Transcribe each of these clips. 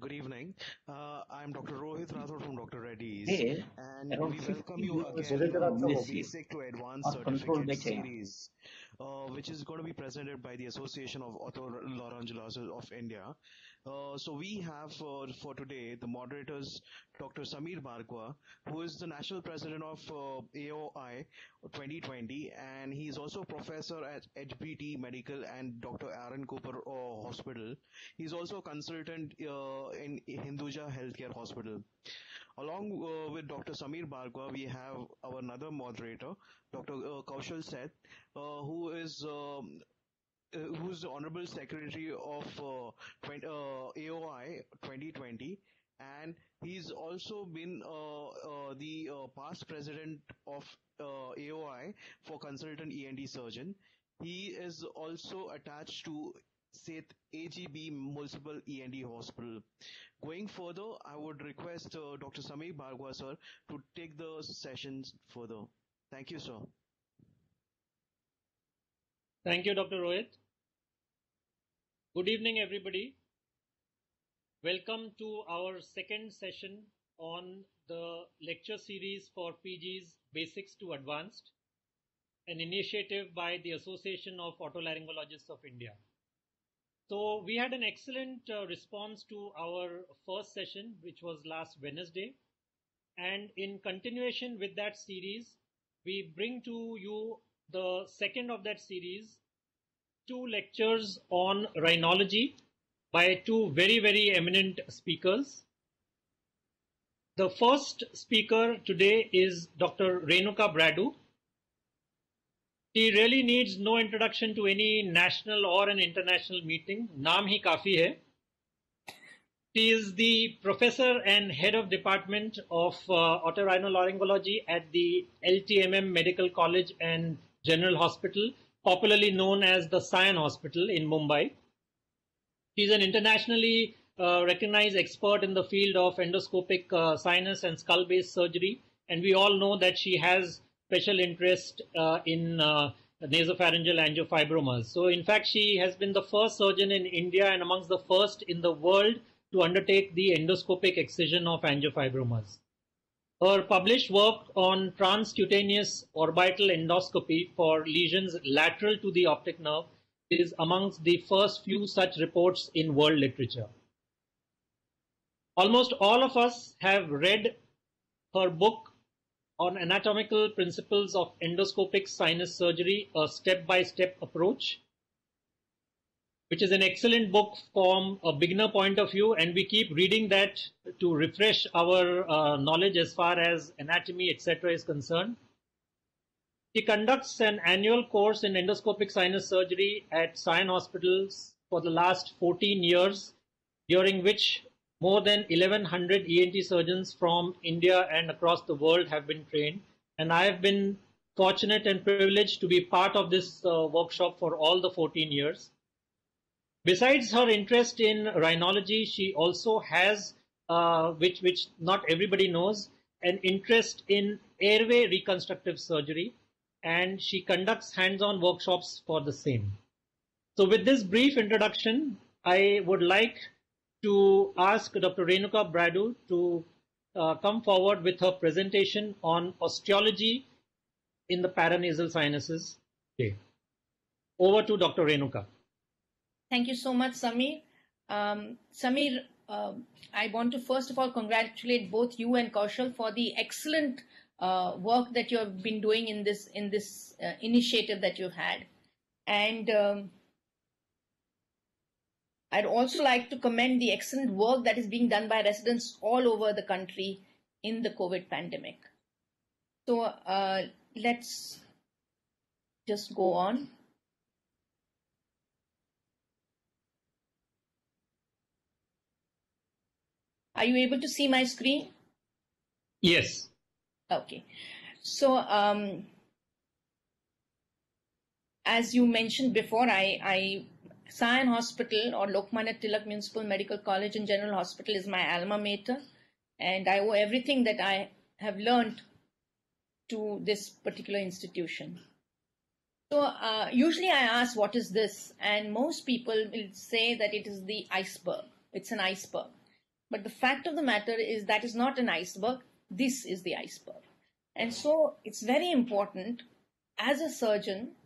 Good evening. Uh, I'm Dr. Rohit Rathod from Dr. Reddy's, There, and we 50 welcome you again visited our the USC Basic to Advanced Certificate series, uh, which is going to be presented by the Association of Otolaryngologists of India. Uh, so we have uh, for today the moderators Dr. Samir Bhargava, who is the national president of uh, AOI 2020, and he is also a professor at HBT Medical and Dr. R.N. Cooper uh, Hospital. He's also a consultant uh, in Hinduja Healthcare Hospital. Along uh, with Dr. Samir Bhargava, we have our another moderator, Dr. Uh, Kaushal Seth, uh, who is um, who's the Honorable Secretary of uh, 20, uh, AOI 2020, and he's also been uh, uh, the uh, past president of uh, AOI for consultant ENT surgeon. He is also attached to Seth AGB Municipal ENT Hospital. Going further, I would request uh, Dr. Samir Bhargava sir to take the sessions further. Thank you, sir. Thank you, Dr. Rohit. Good evening, everybody. Welcome to our second session on the lecture series for PG's Basics to Advanced, an initiative by the Association of Otolaryngologists of India. So, we had an excellent uh, response to our first session, which was last Wednesday. And in continuation with that series, we bring to you the second of that series two lectures on rhinology by two very, very eminent speakers. The first speaker today is Dr. Renuka Bradu. She really needs no introduction to any national or an international meeting. Naam hi kafi hai. She is the professor and head of department of uh, otorhinolaryngology at the LTMM Medical College and General Hospital, popularly known as the Sion Hospital in Mumbai. She is an internationally uh, recognized expert in the field of endoscopic uh, sinus and skull based surgery, and we all know that she has special interest uh, in uh, nasopharyngeal angiofibromas. So, in fact, she has been the first surgeon in India and amongst the first in the world to undertake the endoscopic excision of angiofibromas. Her published work on transcutaneous orbital endoscopy for lesions lateral to the optic nerve is amongst the first few such reports in world literature. Almost all of us have read her book on anatomical principles of endoscopic sinus surgery, a step by step approach, which is an excellent book from a beginner point of view. And we keep reading that to refresh our uh, knowledge as far as anatomy, etc., is concerned. He conducts an annual course in endoscopic sinus surgery at Sion hospitals for the last 14 years, during which more than 1100 ENT surgeons from India and across the world have been trained. And I have been fortunate and privileged to be part of this uh, workshop for all the 14 years. Besides her interest in rhinology, she also has, uh, which, which not everybody knows, an interest in airway reconstructive surgery and she conducts hands-on workshops for the same. So with this brief introduction, I would like to ask Dr. Renuka Bradu to uh, come forward with her presentation on osteology in the paranasal sinuses. Okay. Over to Dr. Renuka. Thank you so much, Samir. Um, Samir, uh, I want to first of all congratulate both you and Kaushal for the excellent uh, work that you have been doing in this in this uh, initiative that you've had, and um, I'd also like to commend the excellent work that is being done by residents all over the country in the COVID pandemic. So uh, let's just go on. Are you able to see my screen? Yes. Okay. So, um, as you mentioned before, I, I Sion Hospital or Lokmanya Tilak Municipal Medical College and General Hospital is my alma mater, and I owe everything that I have learned to this particular institution. So, uh, usually I ask, what is this? And most people will say that it is the iceberg. It's an iceberg. But the fact of the matter is that is not an iceberg. This is the iceberg. And so it's very important as a surgeon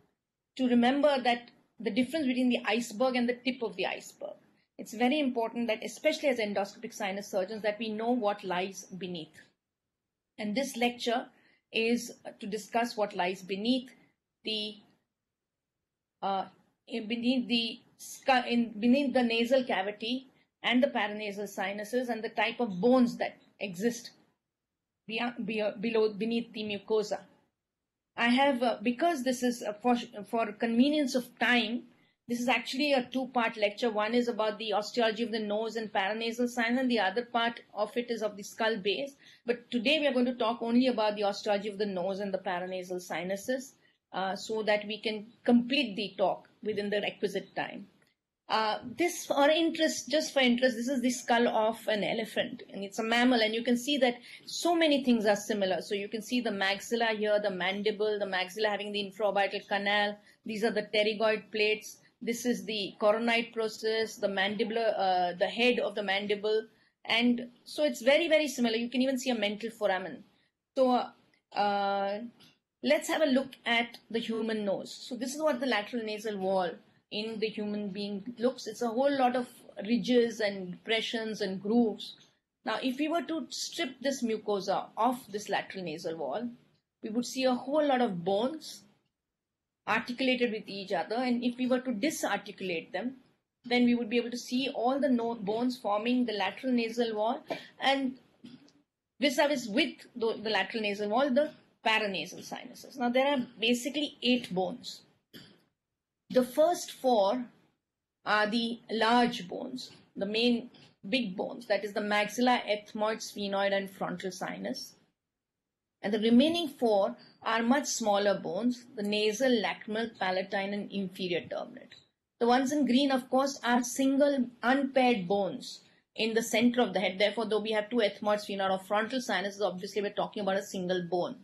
to remember that the difference between the iceberg and the tip of the iceberg. It's very important that, especially as endoscopic sinus surgeons, that we know what lies beneath. And this lecture is to discuss what lies beneath the uh, beneath the in, beneath the nasal cavity and the paranasal sinuses and the type of bones that exist below beneath the mucosa. I have uh, because this is uh, for for convenience of time. This is actually a two-part lecture. One is about the osteology of the nose and paranasal sinus, and the other part of it is of the skull base. But today we are going to talk only about the osteology of the nose and the paranasal sinuses, uh, so that we can complete the talk within the requisite time. Uh, this for interest, just for interest, this is the skull of an elephant and it's a mammal and you can see that so many things are similar. So you can see the maxilla here, the mandible, the maxilla having the infraorbital canal. These are the pterygoid plates. This is the coronoid process, the mandibular, uh, the head of the mandible. And so it's very, very similar. You can even see a mental foramen. So uh, let's have a look at the human nose. So this is what the lateral nasal wall in the human being looks. It's a whole lot of ridges and depressions and grooves. Now, if we were to strip this mucosa off this lateral nasal wall, we would see a whole lot of bones articulated with each other. And if we were to disarticulate them, then we would be able to see all the no bones forming the lateral nasal wall and vis-a-vis with the, the lateral nasal wall, the paranasal sinuses. Now, there are basically eight bones. The first four are the large bones, the main big bones, that is the maxilla, ethmoid, sphenoid, and frontal sinus. And the remaining four are much smaller bones, the nasal, lacrimal, palatine, and inferior turbinate. The ones in green, of course, are single unpaired bones in the center of the head. Therefore, though we have two ethmoid, sphenoid, or frontal sinuses, obviously we're talking about a single bone.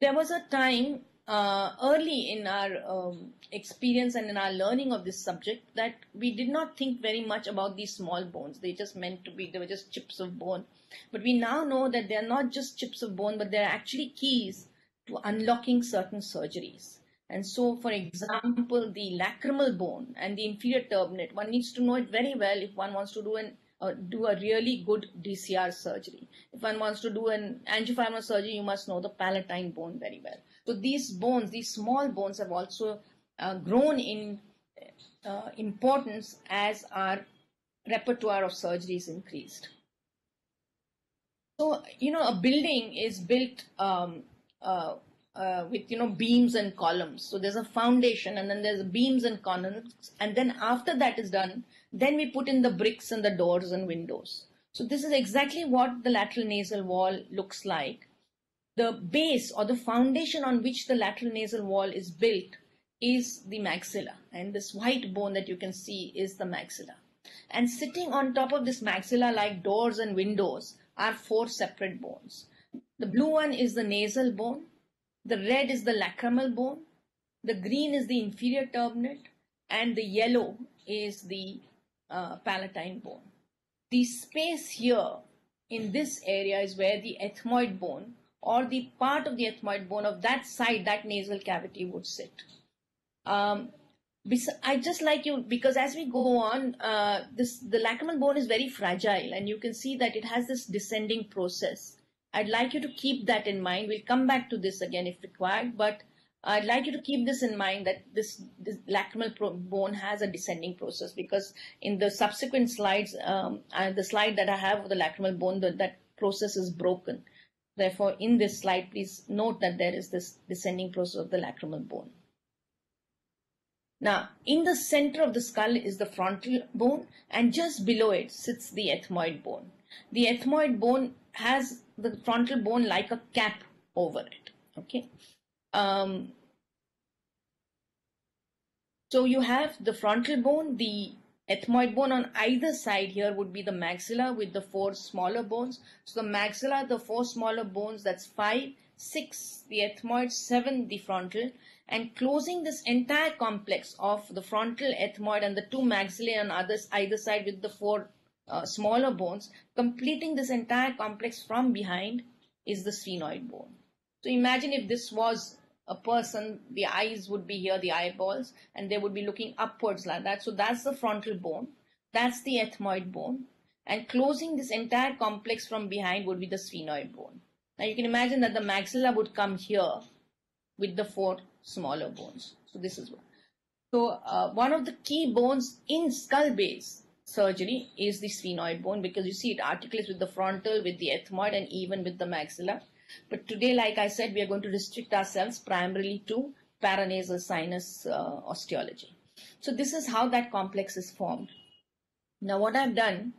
There was a time uh, early in our um, experience and in our learning of this subject that we did not think very much about these small bones. They just meant to be, they were just chips of bone. But we now know that they are not just chips of bone, but they are actually keys to unlocking certain surgeries. And so, for example, the lacrimal bone and the inferior turbinate, one needs to know it very well if one wants to do an uh, do a really good DCR surgery. If one wants to do an angiofibroma surgery, you must know the palatine bone very well. So these bones, these small bones have also uh, grown in uh, importance as our repertoire of surgeries increased. So, you know, a building is built um, uh, uh, with, you know, beams and columns. So there's a foundation and then there's beams and columns. And then after that is done, then we put in the bricks and the doors and windows. So this is exactly what the lateral nasal wall looks like the base or the foundation on which the lateral nasal wall is built is the maxilla. And this white bone that you can see is the maxilla. And sitting on top of this maxilla, like doors and windows, are four separate bones. The blue one is the nasal bone, the red is the lacrimal bone, the green is the inferior turbinate, and the yellow is the uh, palatine bone. The space here in this area is where the ethmoid bone or the part of the ethmoid bone of that side, that nasal cavity would sit. Um, I just like you because as we go on, uh, this the lacrimal bone is very fragile, and you can see that it has this descending process. I'd like you to keep that in mind. We'll come back to this again if required, but I'd like you to keep this in mind that this, this lacrimal bone has a descending process because in the subsequent slides, um, the slide that I have of the lacrimal bone, the, that process is broken. Therefore, in this slide, please note that there is this descending process of the lacrimal bone. Now, in the center of the skull is the frontal bone and just below it sits the ethmoid bone. The ethmoid bone has the frontal bone like a cap over it. Okay. Um, so you have the frontal bone, the Ethmoid bone on either side here would be the maxilla with the four smaller bones. So the maxilla, the four smaller bones, that's five, six, the ethmoid, seven, the frontal. And closing this entire complex of the frontal ethmoid and the two maxillae on others, either side with the four uh, smaller bones, completing this entire complex from behind is the sphenoid bone. So imagine if this was a person, the eyes would be here, the eyeballs, and they would be looking upwards like that. So that's the frontal bone. That's the ethmoid bone. And closing this entire complex from behind would be the sphenoid bone. Now you can imagine that the maxilla would come here with the four smaller bones. So this is one. So uh, one of the key bones in skull base surgery is the sphenoid bone because you see it articulates with the frontal, with the ethmoid, and even with the maxilla. But today, like I said, we are going to restrict ourselves primarily to paranasal sinus uh, osteology. So this is how that complex is formed. Now what I've done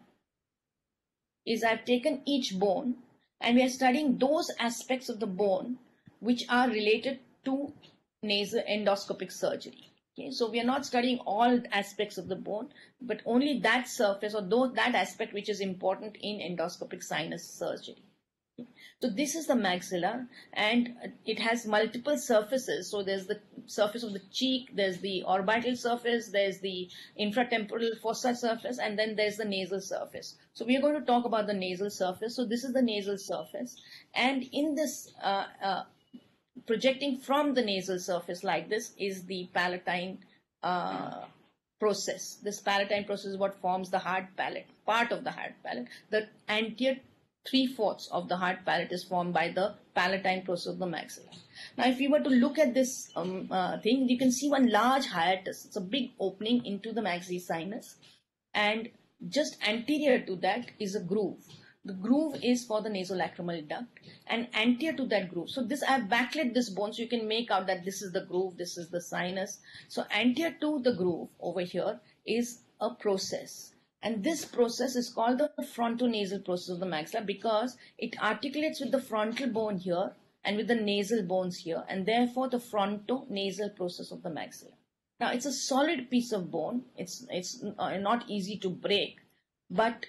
is I've taken each bone and we are studying those aspects of the bone which are related to nasal endoscopic surgery. Okay, so we are not studying all aspects of the bone, but only that surface or those, that aspect which is important in endoscopic sinus surgery. So this is the maxilla and it has multiple surfaces. So there's the surface of the cheek, there's the orbital surface, there's the infratemporal fossa surface, and then there's the nasal surface. So we are going to talk about the nasal surface. So this is the nasal surface. And in this, uh, uh, projecting from the nasal surface like this is the palatine uh, process. This palatine process is what forms the hard palate, part of the hard palate. The anterior three-fourths of the hard palate is formed by the palatine process of the maxilla. Now, if you were to look at this um, uh, thing, you can see one large hiatus. It's a big opening into the maxillary sinus. And just anterior to that is a groove. The groove is for the nasolacrimal duct and anterior to that groove. So this I have backlit this bone so you can make out that this is the groove, this is the sinus. So anterior to the groove over here is a process and this process is called the frontonasal process of the maxilla because it articulates with the frontal bone here and with the nasal bones here and therefore the frontonasal process of the maxilla. Now it's a solid piece of bone. It's, it's uh, not easy to break, but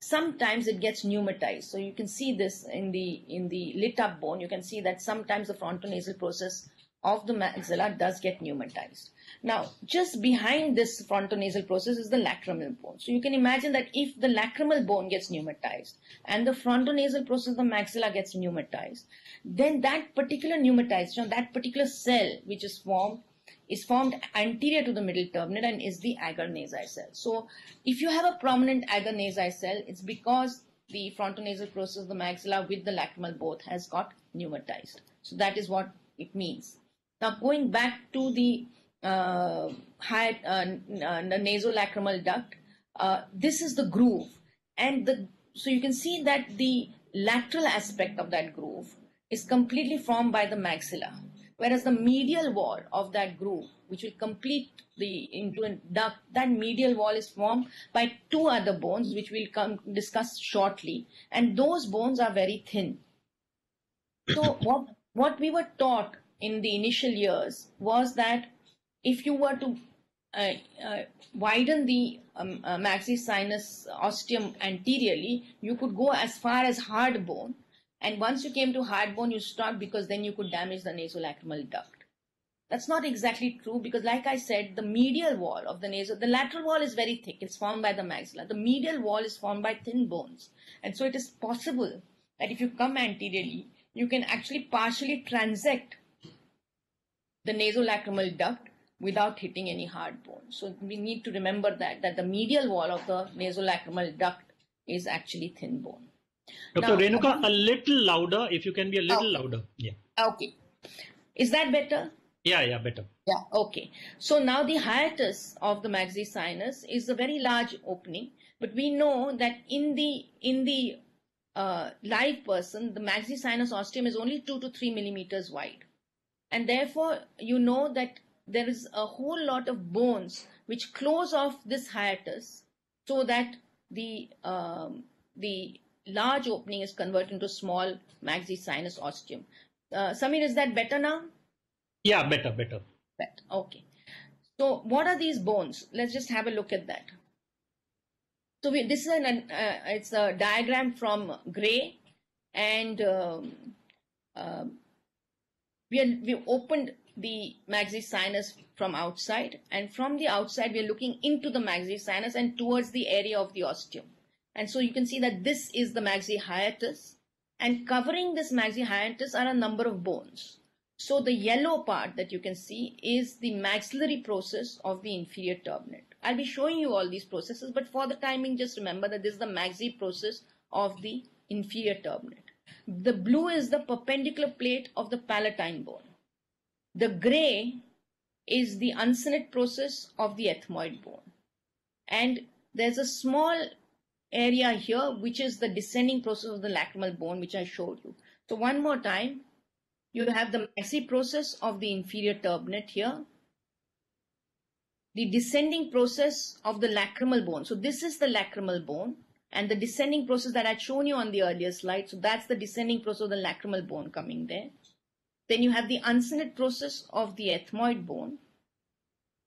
sometimes it gets pneumatized. So you can see this in the, in the lit up bone. You can see that sometimes the frontonasal process of the maxilla does get pneumatized. Now, just behind this frontonasal process is the lacrimal bone. So you can imagine that if the lacrimal bone gets pneumatized and the frontonasal process of the maxilla gets pneumatized, then that particular pneumatization, that particular cell which is formed, is formed anterior to the middle turbinate and is the agger nasi cell. So if you have a prominent agger nasi cell, it's because the frontonasal process of the maxilla with the lacrimal both has got pneumatized. So that is what it means. Now going back to the uh, high, uh, uh, nasolacrimal duct. Uh, this is the groove, and the so you can see that the lateral aspect of that groove is completely formed by the maxilla, whereas the medial wall of that groove, which will complete the into a duct, that medial wall is formed by two other bones, which we'll come discuss shortly, and those bones are very thin. So what what we were taught in the initial years was that if you were to uh, uh, widen the um, uh, maxillary sinus ostium anteriorly, you could go as far as hard bone. And once you came to hard bone, you stopped because then you could damage the nasolacrimal duct. That's not exactly true because, like I said, the medial wall of the nasal, the lateral wall is very thick. It's formed by the maxilla. The medial wall is formed by thin bones. And so it is possible that if you come anteriorly, you can actually partially transect the nasolacrimal duct without hitting any hard bone. So we need to remember that, that the medial wall of the nasolacrimal duct is actually thin bone. Dr. Now, Renuka, a little louder, if you can be a little okay. louder. Yeah. Okay. Is that better? Yeah, yeah, better. Yeah, okay. So now the hiatus of the maxillary sinus is a very large opening, but we know that in the in the uh, live person, the maxillary sinus ostium is only two to three millimeters wide, and therefore you know that there is a whole lot of bones which close off this hiatus so that the um, the large opening is converted into small maxillary sinus ostium. Uh, Samir, is that better now? Yeah, better, better. Better. Okay. So, what are these bones? Let's just have a look at that. So, we, this is an uh, it's a diagram from Gray, and um, uh, we are, we opened the maxillary sinus from outside and from the outside we are looking into the maxillary sinus and towards the area of the ostium And so you can see that this is the maxi hiatus and covering this maxi hiatus are a number of bones. So the yellow part that you can see is the maxillary process of the inferior turbinate. I'll be showing you all these processes, but for the timing, just remember that this is the maxi process of the inferior turbinate. The blue is the perpendicular plate of the palatine bone. The gray is the uncinate process of the ethmoid bone. And there's a small area here, which is the descending process of the lacrimal bone, which I showed you. So one more time, you have the maxi process of the inferior turbinate here, the descending process of the lacrimal bone. So this is the lacrimal bone and the descending process that I'd shown you on the earlier slide. So that's the descending process of the lacrimal bone coming there. Then you have the uncinate process of the ethmoid bone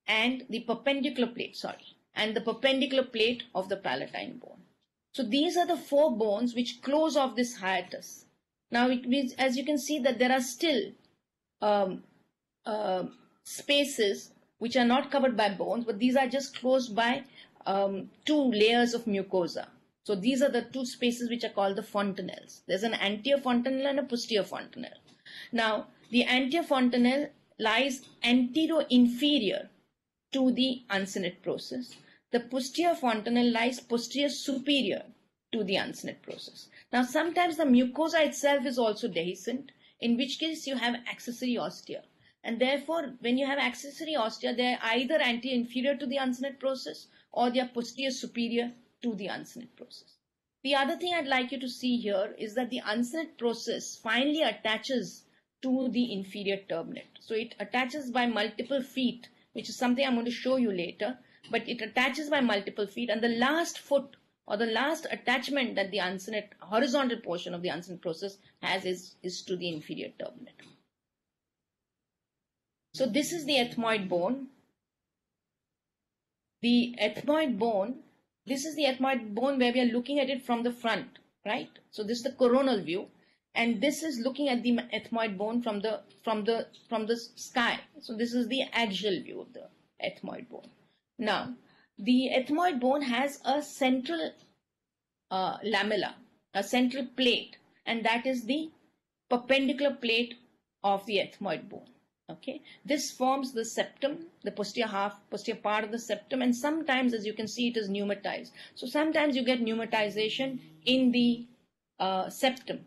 and the perpendicular plate, sorry, and the perpendicular plate of the palatine bone. So these are the four bones which close off this hiatus. Now, it, as you can see that there are still um, uh, spaces which are not covered by bones, but these are just closed by um, two layers of mucosa. So these are the two spaces which are called the fontanelles. There's an anterior fontanelle and a posterior fontanelle. Now, the anterior fontanelle lies anterior-inferior to the uncinate process. The posterior fontanelle lies posterior superior to the uncinate process. Now, sometimes the mucosa itself is also dehiscent, in which case you have accessory ostia. And therefore, when you have accessory ostia, they're either anterior-inferior to the uncinate process or they are posterior superior to the uncinate process. The other thing I'd like you to see here is that the uncinate process finally attaches to the inferior turbinate. So it attaches by multiple feet, which is something I'm going to show you later, but it attaches by multiple feet and the last foot or the last attachment that the uncinate horizontal portion of the uncinate process has is, is to the inferior turbinate. So this is the ethmoid bone. The ethmoid bone, this is the ethmoid bone where we are looking at it from the front, right? So this is the coronal view and this is looking at the ethmoid bone from the from the from the sky. So this is the axial view of the ethmoid bone. Now the ethmoid bone has a central uh, lamella a central plate and that is the perpendicular plate of the ethmoid bone okay? This forms the septum the posterior half posterior part of the septum and sometimes as you can see it is pneumatized. So sometimes you get pneumatization in the uh, septum.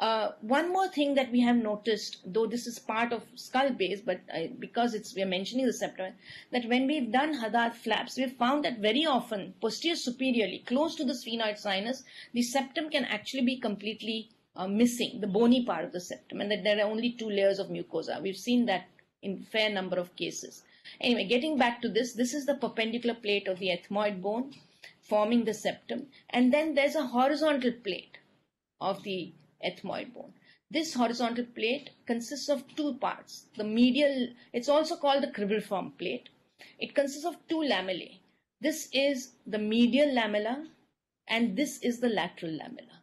Uh, one more thing that we have noticed, though this is part of skull base, but I, because it's we are mentioning the septum, that when we've done Hadad flaps, we've found that very often posterior superiorly, close to the sphenoid sinus, the septum can actually be completely uh, missing, the bony part of the septum, and that there are only two layers of mucosa. We've seen that in fair number of cases. Anyway, getting back to this, this is the perpendicular plate of the ethmoid bone forming the septum, and then there's a horizontal plate of the ethmoid bone. This horizontal plate consists of two parts. The medial, it's also called the cribriform plate. It consists of two lamellae. This is the medial lamella and this is the lateral lamella.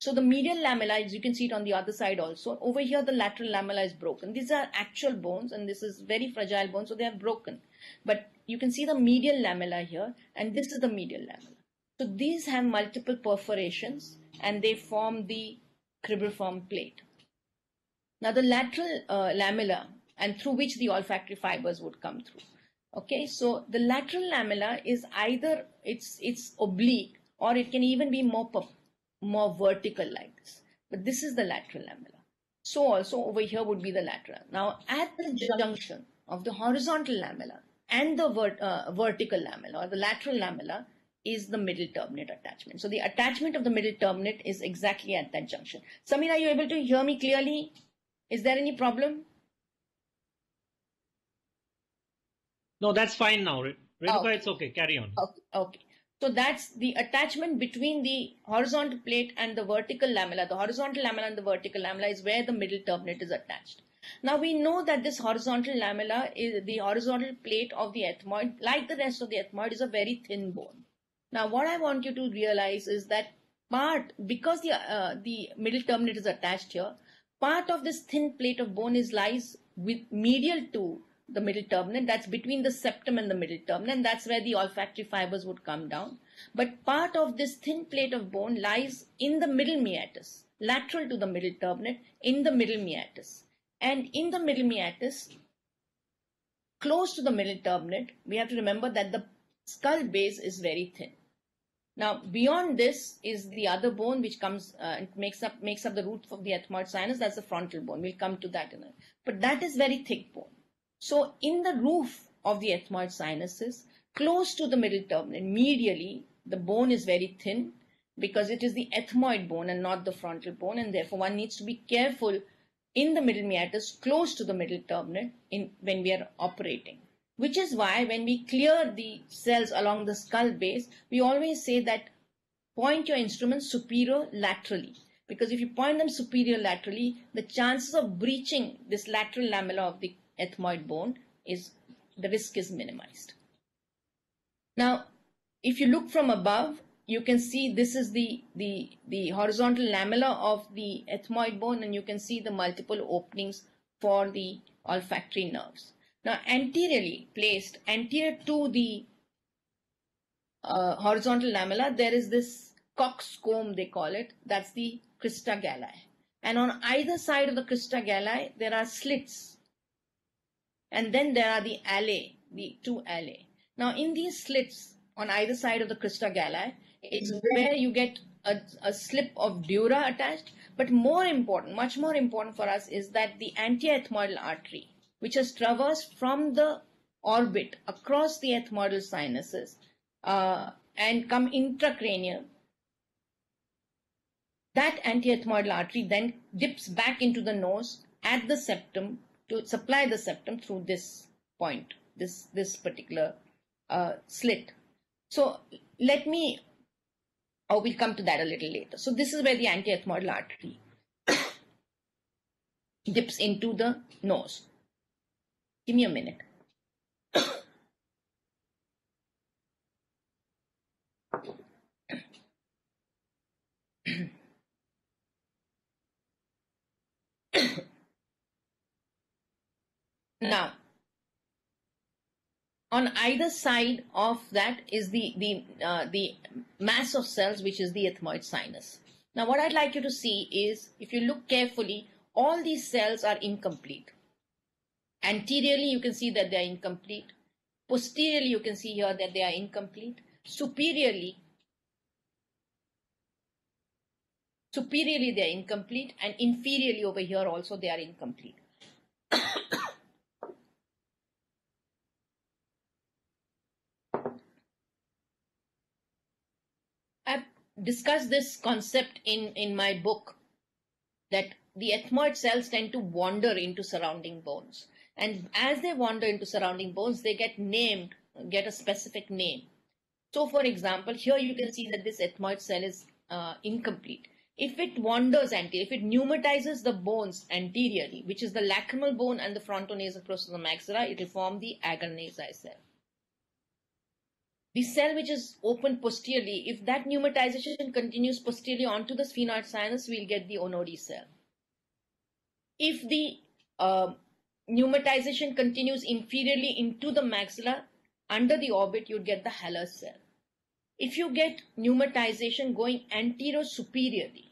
So the medial lamella, as you can see it on the other side also, over here the lateral lamella is broken. These are actual bones and this is very fragile bone, so they are broken. But you can see the medial lamella here and this is the medial lamella. So these have multiple perforations and they form the cribriform plate. Now the lateral uh, lamella and through which the olfactory fibers would come through. Okay, so the lateral lamella is either it's it's oblique or it can even be more more vertical like this. But this is the lateral lamella. So also over here would be the lateral. Now at the junction of the horizontal lamella and the vert, uh, vertical lamella or the lateral lamella, is the middle turbinate attachment. So the attachment of the middle turbinate is exactly at that junction. Samir, are you able to hear me clearly? Is there any problem? No, that's fine now. Renuka, oh. it's okay. Carry on. Okay. okay. So that's the attachment between the horizontal plate and the vertical lamella. The horizontal lamella and the vertical lamella is where the middle turbinate is attached. Now we know that this horizontal lamella is the horizontal plate of the ethmoid, like the rest of the ethmoid, is a very thin bone. Now, what I want you to realize is that part, because the, uh, the middle turbinate is attached here, part of this thin plate of bone is lies with medial to the middle turbinate. That's between the septum and the middle turbinate. That's where the olfactory fibers would come down. But part of this thin plate of bone lies in the middle meatus, lateral to the middle turbinate, in the middle meatus. And in the middle meatus, close to the middle turbinate, we have to remember that the skull base is very thin. Now, beyond this is the other bone which comes uh, makes up makes up the root of the ethmoid sinus. That's the frontal bone. We'll come to that in a. But that is very thick bone. So, in the roof of the ethmoid sinuses, close to the middle turbinate, medially, the bone is very thin because it is the ethmoid bone and not the frontal bone, and therefore one needs to be careful in the middle meatus, close to the middle turbinate, in when we are operating which is why when we clear the cells along the skull base, we always say that point your instruments superior laterally. Because if you point them superior laterally, the chances of breaching this lateral lamella of the ethmoid bone is, the risk is minimized. Now, if you look from above, you can see this is the, the, the horizontal lamella of the ethmoid bone and you can see the multiple openings for the olfactory nerves. Now, anteriorly placed, anterior to the uh, horizontal lamella, there is this coxcomb, they call it. That's the crista galli. And on either side of the crista galli, there are slits. And then there are the alae, the two alae. Now, in these slits on either side of the crista galli, it's where you get a, a slip of dura attached. But more important, much more important for us is that the antiethmoidal artery, which has traversed from the orbit across the ethmoidal sinuses uh, and come intracranial. That antiethmoidal artery then dips back into the nose at the septum to supply the septum through this point, this, this particular uh, slit. So let me, or we'll come to that a little later. So this is where the antiethmoidal artery dips into the nose. Give me a minute. Now, on either side of that is the the uh, the mass of cells, which is the ethmoid sinus. Now, what I'd like you to see is, if you look carefully, all these cells are incomplete. Anteriorly, you can see that they are incomplete. Posteriorly, you can see here that they are incomplete. Superiorly, superiorly they are incomplete and inferiorly over here also they are incomplete. I've this concept in, in my book that the ethmoid cells tend to wander into surrounding bones. And as they wander into surrounding bones, they get named, get a specific name. So, for example, here you can see that this ethmoid cell is uh, incomplete. If it wanders anterior, if it pneumatizes the bones anteriorly, which is the lacrimal bone and the frontonasal process of maxilla, it will form the Agger nasi cell. The cell which is open posteriorly, if that pneumatization continues posteriorly onto the sphenoid sinus, we'll get the Onodi cell. If the uh, pneumatization continues inferiorly into the maxilla under the orbit, you'd get the Haller cell. If you get pneumatization going anterior superiorly,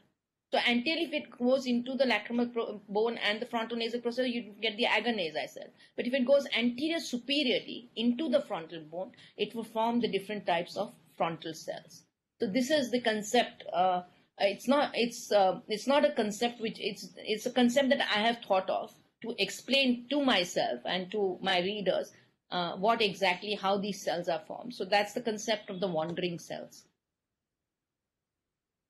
so anteriorly if it goes into the lacrimal bone and the frontonasal process, you get the Agger nasi cell. But if it goes anterior superiorly into the frontal bone, it will form the different types of frontal cells. So this is the concept. Uh, it's not. It's. Uh, it's not a concept which. It's. It's a concept that I have thought of to explain to myself and to my readers uh, what exactly how these cells are formed. So that's the concept of the wandering cells.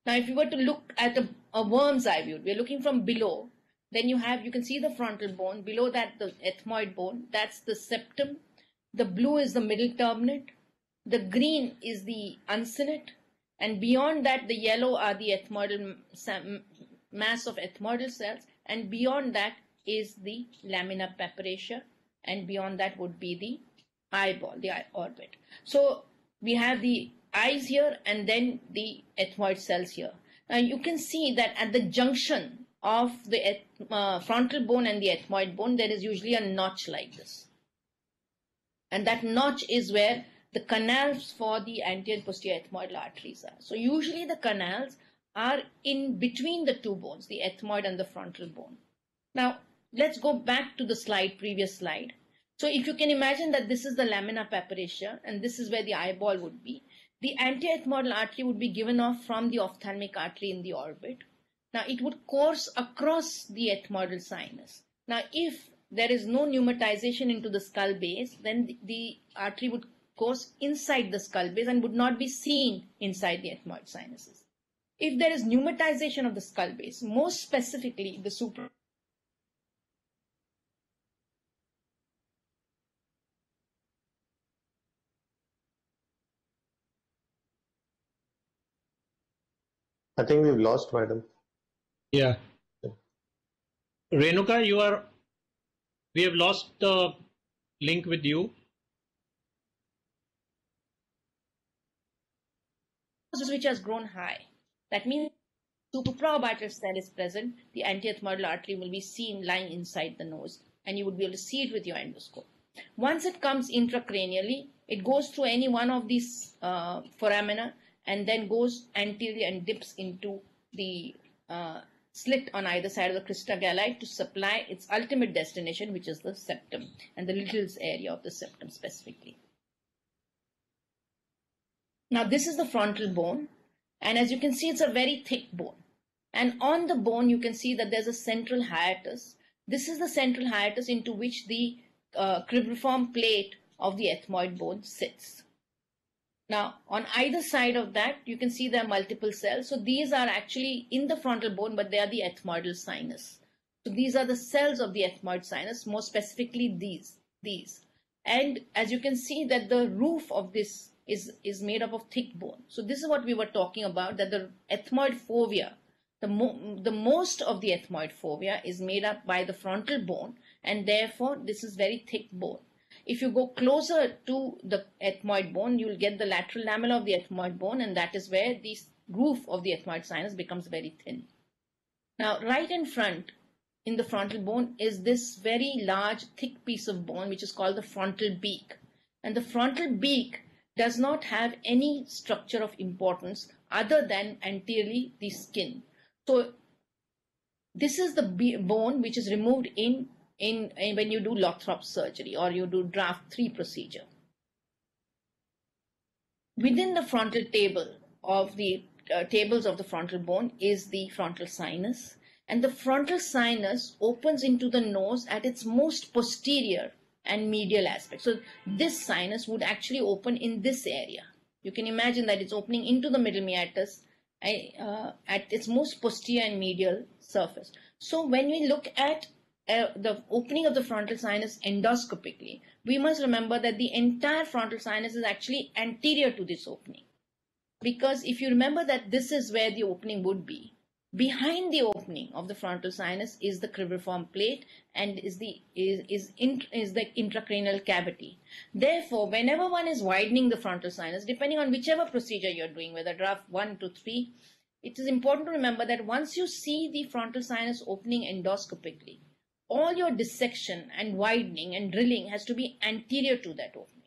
Now, if you were to look at a, a worm's eye view, we're looking from below. Then you have, you can see the frontal bone. Below that, the ethmoid bone. That's the septum. The blue is the middle turbinate. The green is the uncinate. And beyond that, the yellow are the ethmoidal mass of ethmoidal cells. And beyond that is the lamina papyracea. And beyond that would be the eyeball, the eye orbit. So we have the eyes here and then the ethmoid cells here. Now you can see that at the junction of the uh, frontal bone and the ethmoid bone, there is usually a notch like this. And that notch is where the canals for the anterior and posterior ethmoidal arteries are. So usually the canals are in between the two bones, the ethmoid and the frontal bone. Now let's go back to the slide, previous slide. So if you can imagine that this is the lamina papyracea and this is where the eyeball would be, the anterior ethmoidal artery would be given off from the ophthalmic artery in the orbit. Now it would course across the ethmoidal sinus. Now if there is no pneumatization into the skull base, then the artery would course inside the skull base and would not be seen inside the ethmoid sinuses. If there is pneumatization of the skull base, most specifically the super I think we've lost madam. Yeah. Renuka, you are, we have lost the link with you. which has grown high. That means supraorbital cell is present, the antiethmoidal artery will be seen lying inside the nose, and you would be able to see it with your endoscope. Once it comes intracranially, it goes through any one of these uh, foramina and then goes anterior and dips into the uh, slit on either side of the crista galli to supply its ultimate destination, which is the septum and the Little's area of the septum specifically. Now, this is the frontal bone, and as you can see, it's a very thick bone. And on the bone, you can see that there's a central hiatus. This is the central hiatus into which the uh, cribriform plate of the ethmoid bone sits. Now, on either side of that, you can see there are multiple cells. So these are actually in the frontal bone, but they are the ethmoidal sinus. So these are the cells of the ethmoid sinus, more specifically these, these. And as you can see that the roof of this is, is made up of thick bone. So this is what we were talking about, that the ethmoid fovea, the, mo the most of the ethmoid fovea is made up by the frontal bone, and therefore this is very thick bone. If you go closer to the ethmoid bone, you will get the lateral lamella of the ethmoid bone, and that is where the roof of the ethmoid sinus becomes very thin. Now, right in front, in the frontal bone, is this very large, thick piece of bone, which is called the frontal beak. And the frontal beak does not have any structure of importance other than anteriorly the skin. So, this is the bone which is removed in in, in when you do Lothrop surgery or you do Draf 3 procedure. Within the frontal table of the uh, tables of the frontal bone is the frontal sinus and the frontal sinus opens into the nose at its most posterior and medial aspect. So this sinus would actually open in this area. You can imagine that it's opening into the middle meatus uh, at its most posterior and medial surface. So when we look at uh, the opening of the frontal sinus endoscopically, we must remember that the entire frontal sinus is actually anterior to this opening. Because if you remember that this is where the opening would be, behind the opening of the frontal sinus is the cribriform plate and is the is is, in, is the intracranial cavity. Therefore, whenever one is widening the frontal sinus, depending on whichever procedure you're doing, whether Draf one to three, it is important to remember that once you see the frontal sinus opening endoscopically, all your dissection and widening and drilling has to be anterior to that opening.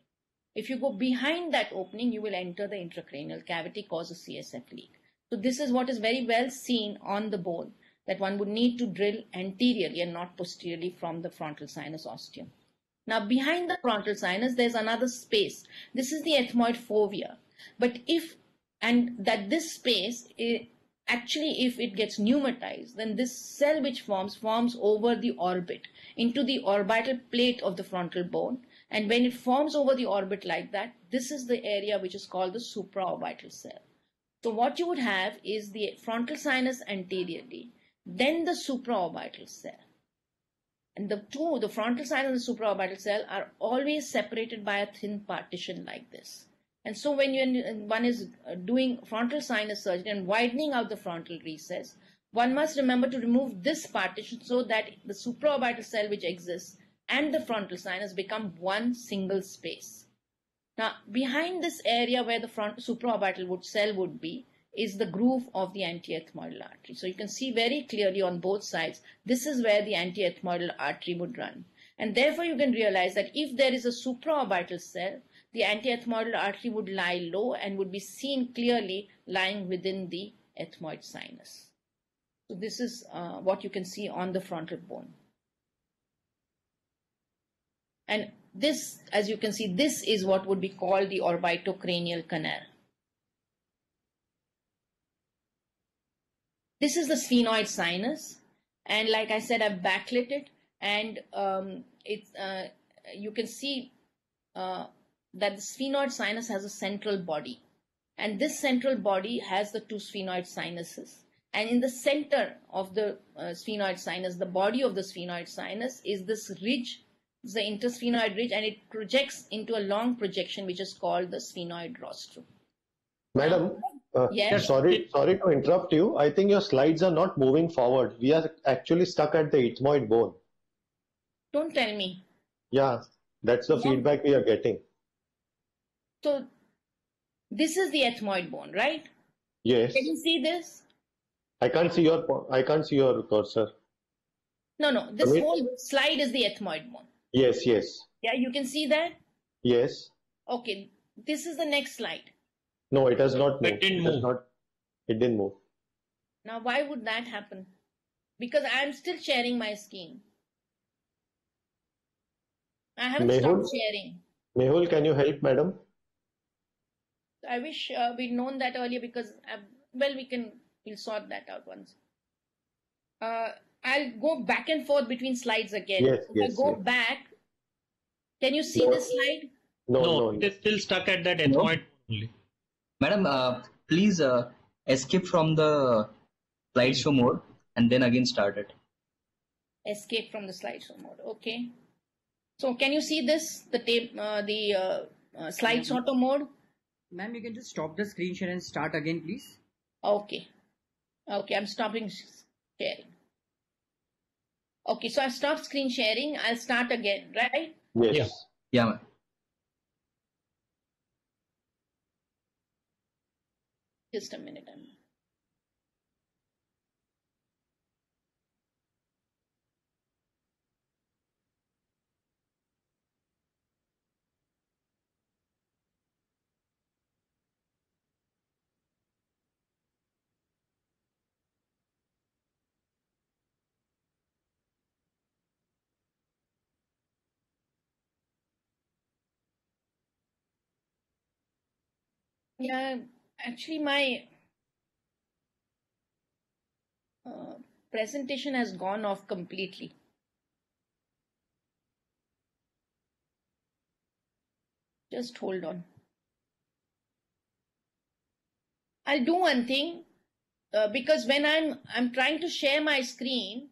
If you go behind that opening, you will enter the intracranial cavity, cause a CSF leak. So this is what is very well seen on the bone, that one would need to drill anteriorly and not posteriorly from the frontal sinus ostium. Now behind the frontal sinus, there's another space. This is the ethmoid fovea. But if, and that this space eh, actually if it gets pneumatized then this cell which forms forms over the orbit into the orbital plate of the frontal bone. And when it forms over the orbit like that this is the area which is called the supraorbital cell. So what you would have is the frontal sinus anteriorly then the supraorbital cell. And the two the frontal sinus and the supraorbital cell are always separated by a thin partition like this and so when you, one is doing frontal sinus surgery and widening out the frontal recess, one must remember to remove this partition so that the supraorbital cell which exists and the frontal sinus become one single space. Now, behind this area where the front supraorbital would cell would be is the groove of the antiethmoidal artery. So you can see very clearly on both sides, this is where the antiethmoidal artery would run. And therefore you can realize that if there is a supraorbital cell, the antiethmoidal artery would lie low and would be seen clearly lying within the ethmoid sinus. So this is uh, what you can see on the frontal bone. And this, as you can see, this is what would be called the orbitocranial canal. This is the sphenoid sinus, and like I said, I've backlit it, and um, it's uh, you can see uh, that the sphenoid sinus has a central body, and this central body has the two sphenoid sinuses. And in the center of the uh, sphenoid sinus, the body of the sphenoid sinus is this ridge, the intersphenoid ridge, and it projects into a long projection which is called the sphenoid rostrum. Madam, uh, Yes. sorry, sorry to interrupt you. I think your slides are not moving forward. We are actually stuck at the ethmoid bone. Don't tell me. Yeah, that's the Yeah. feedback we are getting. So this is the ethmoid bone, right? Yes, Can you see this? I can't see your I can't see your cursor. No, no. This Amit? whole slide is the ethmoid bone. Yes, yes, Yeah, you can see that. yes. Okay, this is the next slide. No, it has not moved. It moved. didn't has move. not. It didn't move. Now, why would that happen? Because I'm still sharing my screen. I haven't Mehul? stopped sharing. Mehul, can you help, madam? I wish uh, we'd known that earlier because, i well, we can we'll sort that out once. Uh, I'll go back and forth between slides again. Yes, if yes, I go yes. back, can you see No. this slide? No, no, no. it is still stuck at that No. ethmoid only. Madam, uh, please uh, escape from the slideshow mode and then again start it. Escape from the slideshow mode. Okay. So can you see this? The tape, uh, the uh, uh, slide sorter mode. Ma'am, you can just stop the screen share and start again, please. Okay. Okay, I'm stopping sharing. Okay, so I stopped screen sharing. I'll start again, right? Yes. Yeah. Yeah, ma'am. Just a minute. I'm... Yeah, actually, my uh, presentation has gone off completely. Just hold on. I'll do one thing uh, because when I'm I'm trying to share my screen,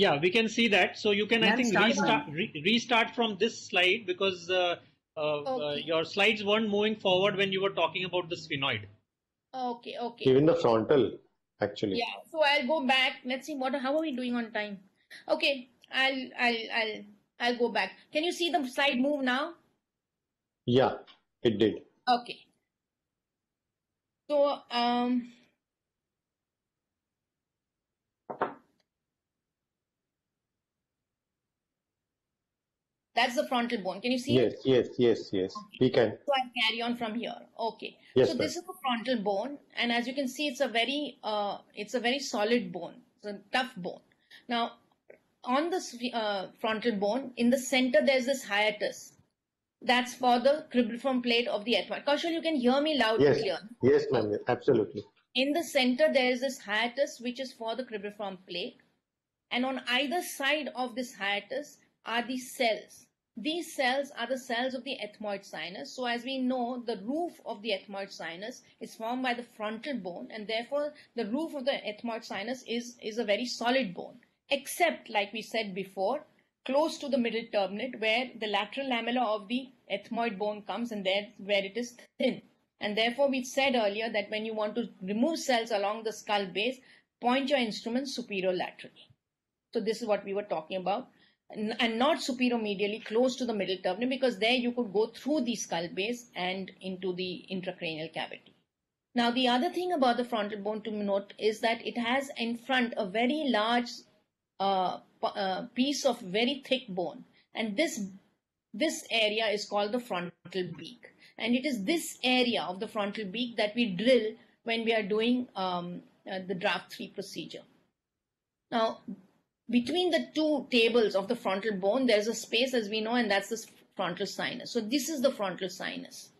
Yeah, we can see that. So you can, I think, start, restart, re- restart from this slide because uh, uh, uh, Okay. your slides weren't moving forward when you were talking about the sphenoid. Okay, okay. Even the frontal, actually. Yeah, so I'll go back. Let's see what how are we doing on time? Okay, I'll I'll I'll I'll go back. Can you see the slide move now? Yeah, it did. Okay. So um that's the frontal bone. Can you see it? Yes, yes, yes, yes. We can. So I carry on from here. Okay. Yes, so this is the frontal bone, and as you can see, it's a very uh, it's a very solid bone. It's a tough bone. Now, on this uh, frontal bone, in the center, there's this hiatus. That's for the cribriform plate of the ethmoid. Kaushal, you can hear me loud Yes, and clear. yes, ma'am. Absolutely. In the center, there is this hiatus, which is for the cribriform plate. And on either side of this hiatus are the cells. These cells are the cells of the ethmoid sinus. So as we know, the roof of the ethmoid sinus is formed by the frontal bone and therefore the roof of the ethmoid sinus is, is a very solid bone. Except, like we said before, close to the middle turbinate where the lateral lamella of the ethmoid bone comes and there where it is thin. And therefore, we said earlier that when you want to remove cells along the skull base, point your instrument superior laterally. So this is what we were talking about. And not superior medially close to the middle turbinate because there you could go through the skull base and into the intracranial cavity. Now, the other thing about the frontal bone to note is that it has in front a very large uh, uh, piece of very thick bone. And this, this area is called the frontal beak. And it is this area of the frontal beak that we drill when we are doing um, uh, the Draf 3 procedure. Now, between the two tables of the frontal bone, there's a space as we know, and that's the frontal sinus. So this is the frontal sinus.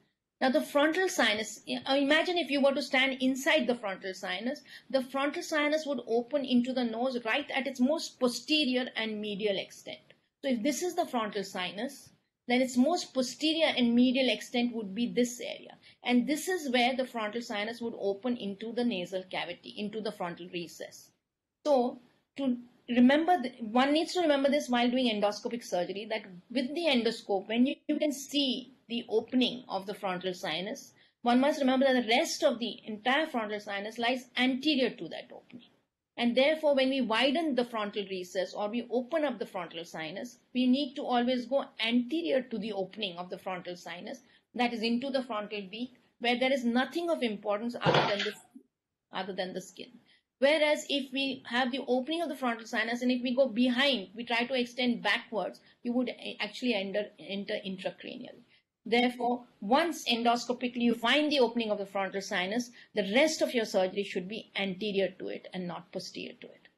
Now the frontal sinus, uh, imagine if you were to stand inside the frontal sinus, the frontal sinus would open into the nose right at its most posterior and medial extent. So if this is the frontal sinus, then its most posterior and medial extent would be this area. And this is where the frontal sinus would open into the nasal cavity, into the frontal recess. So to remember, th- one needs to remember this while doing endoscopic surgery that with the endoscope, when you, you can see the opening of the frontal sinus, one must remember that the rest of the entire frontal sinus lies anterior to that opening. And therefore, when we widen the frontal recess or we open up the frontal sinus, we need to always go anterior to the opening of the frontal sinus, that is into the frontal beak, where there is nothing of importance other than the, other than the skin. Whereas if we have the opening of the frontal sinus and if we go behind, we try to extend backwards, you would actually enter, enter intracranial. Therefore, once endoscopically you find the opening of the frontal sinus, the rest of your surgery should be anterior to it and not posterior to it.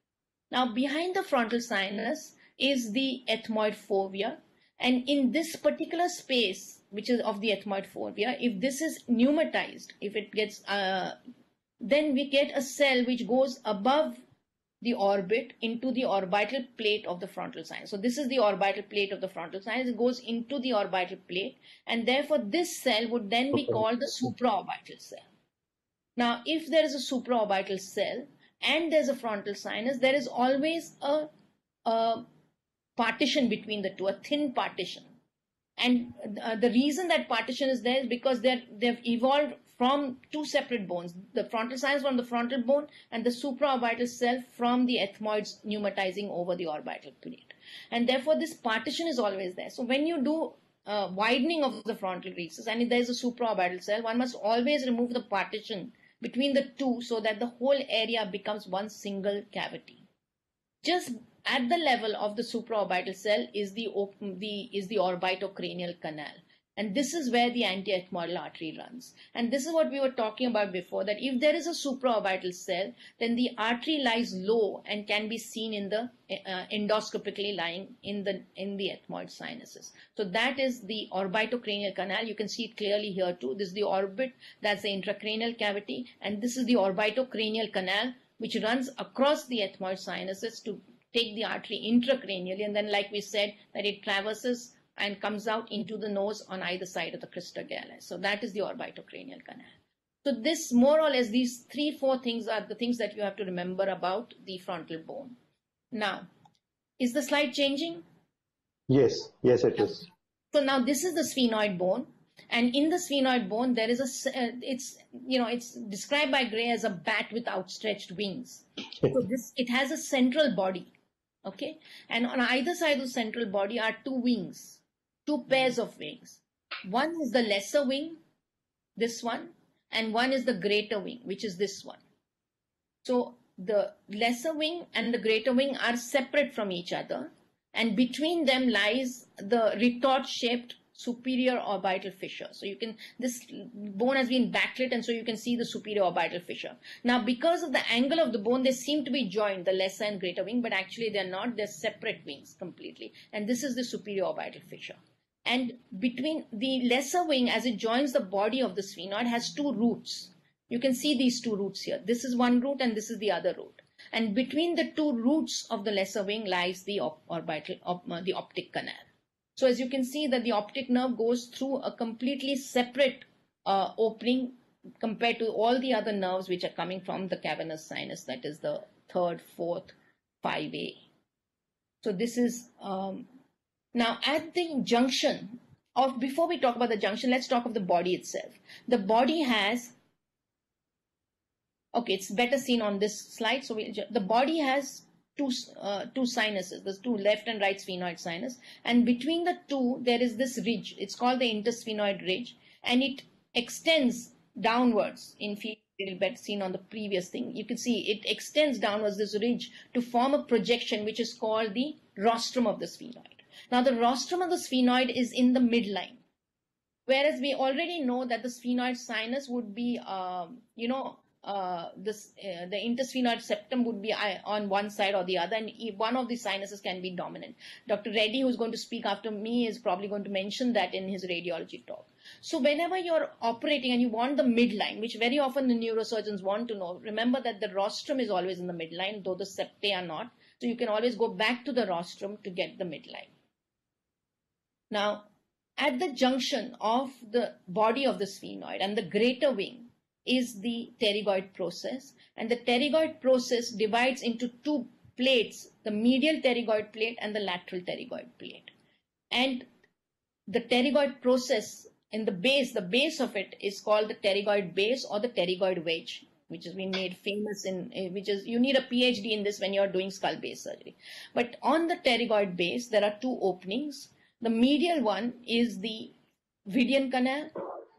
Now, behind the frontal sinus is the ethmoid fovea. And in this particular space, which is of the ethmoid fovea, if this is pneumatized, if it gets, uh, then we get a cell which goes above the orbit into the orbital plate of the frontal sinus. So this is the orbital plate of the frontal sinus. It goes into the orbital plate, and therefore this cell would then be called the supraorbital cell. Now, if there is a supraorbital cell and there's a frontal sinus, there is always a, a partition between the two, a thin partition. And uh, the reason that partition is there is because they're, they've evolved from two separate bones the frontal sinus from the frontal bone and the supraorbital cell from the ethmoids pneumatizing over the orbital plate. And therefore, this partition is always there. So, when you do uh, widening of the frontal recess and if there is a supraorbital cell, one must always remove the partition between the two so that the whole area becomes one single cavity. Just at the level of the supraorbital cell is the the is the orbitocranial canal and this is where the anterior ethmoidal artery runs. And this is what we were talking about before that if there is a supraorbital cell then the artery lies low and can be seen in the uh, endoscopically lying in the in the ethmoid sinuses. So that is the orbitocranial canal. You can see it clearly here too. This is the orbit. That's the intracranial cavity. And this is the orbitocranial canal which runs across the ethmoid sinuses to take the artery intracranially. And then like we said that it traverses and comes out into the nose on either side of the crista galli. So that is the orbitocranial canal. So this more or less these three four things are the things that you have to remember about the frontal bone. Now, Is the slide changing? Yes, yes, it is. So now this is the sphenoid bone, and in the sphenoid bone there is a uh, it's you know it's described by Gray as a bat with outstretched wings. so this it has a central body, okay, and on either side of the central body are two wings, two pairs of wings. One is the lesser wing, this one, and one is the greater wing, which is this one. So the lesser wing and the greater wing are separate from each other, and between them lies the retort-shaped superior orbital fissure. So you can this bone has been backlit, and so you can see the superior orbital fissure. Now, because of the angle of the bone, they seem to be joined, the lesser and greater wing, but actually they're not. They're separate wings completely, and this is the superior orbital fissure. And between the lesser wing, as it joins the body of the sphenoid, has two roots. You can see these two roots here. This is one root, and this is the other root. And between the two roots of the lesser wing lies the op- orbital, op- uh, the optic canal. So as you can see that the optic nerve goes through a completely separate uh, opening compared to all the other nerves which are coming from the cavernous sinus, that is the third, fourth, 5A. So this is um, now at the junction of before we talk about the junction, let's talk of the body itself. The body has okay, it's better seen on this slide. So we, the body has two uh, two sinuses. There's two left and right sphenoid sinus, and between the two there is this ridge. It's called the intersphenoid ridge, and it extends downwards in little bit seen on the previous thing. You can see it extends downwards this ridge to form a projection which is called the rostrum of the sphenoid. Now the rostrum of the sphenoid is in the midline. Whereas we already know that the sphenoid sinus would be, um, you know, uh, this uh, the intersphenoid septum would be uh, on one side or the other, and one of the sinuses can be dominant. Dr. Reddy, who's going to speak after me, is probably going to mention that in his radiology talk. So whenever you're operating and you want the midline, which very often the neurosurgeons want to know, remember that the rostrum is always in the midline, though the septae are not. So you can always go back to the rostrum to get the midline. Now, at the junction of the body of the sphenoid and the greater wing is the pterygoid process. And the pterygoid process divides into two plates, the medial pterygoid plate and the lateral pterygoid plate. And the pterygoid process in the base, the base of it is called the pterygoid base or the pterygoid wedge, which has been made famous in, eh, which is, you need a PhD in this when you're doing skull base surgery. But on the pterygoid base, there are two openings. The medial one is the Vidian canal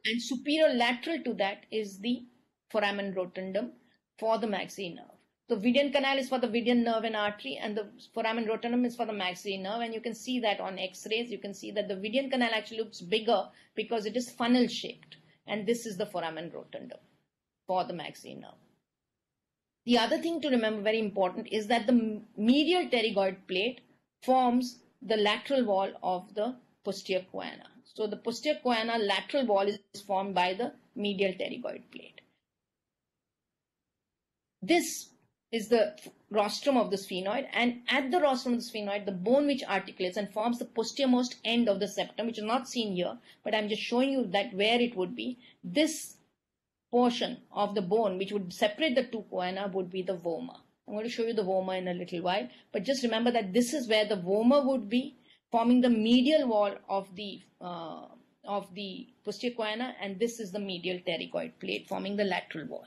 and superior lateral to that is the foramen rotundum for the maxillary nerve. The Vidian canal is for the Vidian nerve and artery, and the foramen rotundum is for the maxillary nerve. And you can see that on X-rays. You can see that the Vidian canal actually looks bigger because it is funnel shaped, and this is the foramen rotundum for the maxillary nerve. The other thing to remember, very important, is that the medial pterygoid plate forms the lateral wall of the posterior choana. So the posterior choana lateral wall is formed by the medial pterygoid plate. This is the rostrum of the sphenoid, and at the rostrum of the sphenoid, the bone which articulates and forms the posteriormost end of the septum, which is not seen here, but I'm just showing you that where it would be. This portion of the bone which would separate the two choana would be the vomer. I'm going to show you the vomer in a little while, but just remember that this is where the vomer would be, forming the medial wall of the uh, of the posterior and this is the medial pterygoid plate forming the lateral wall.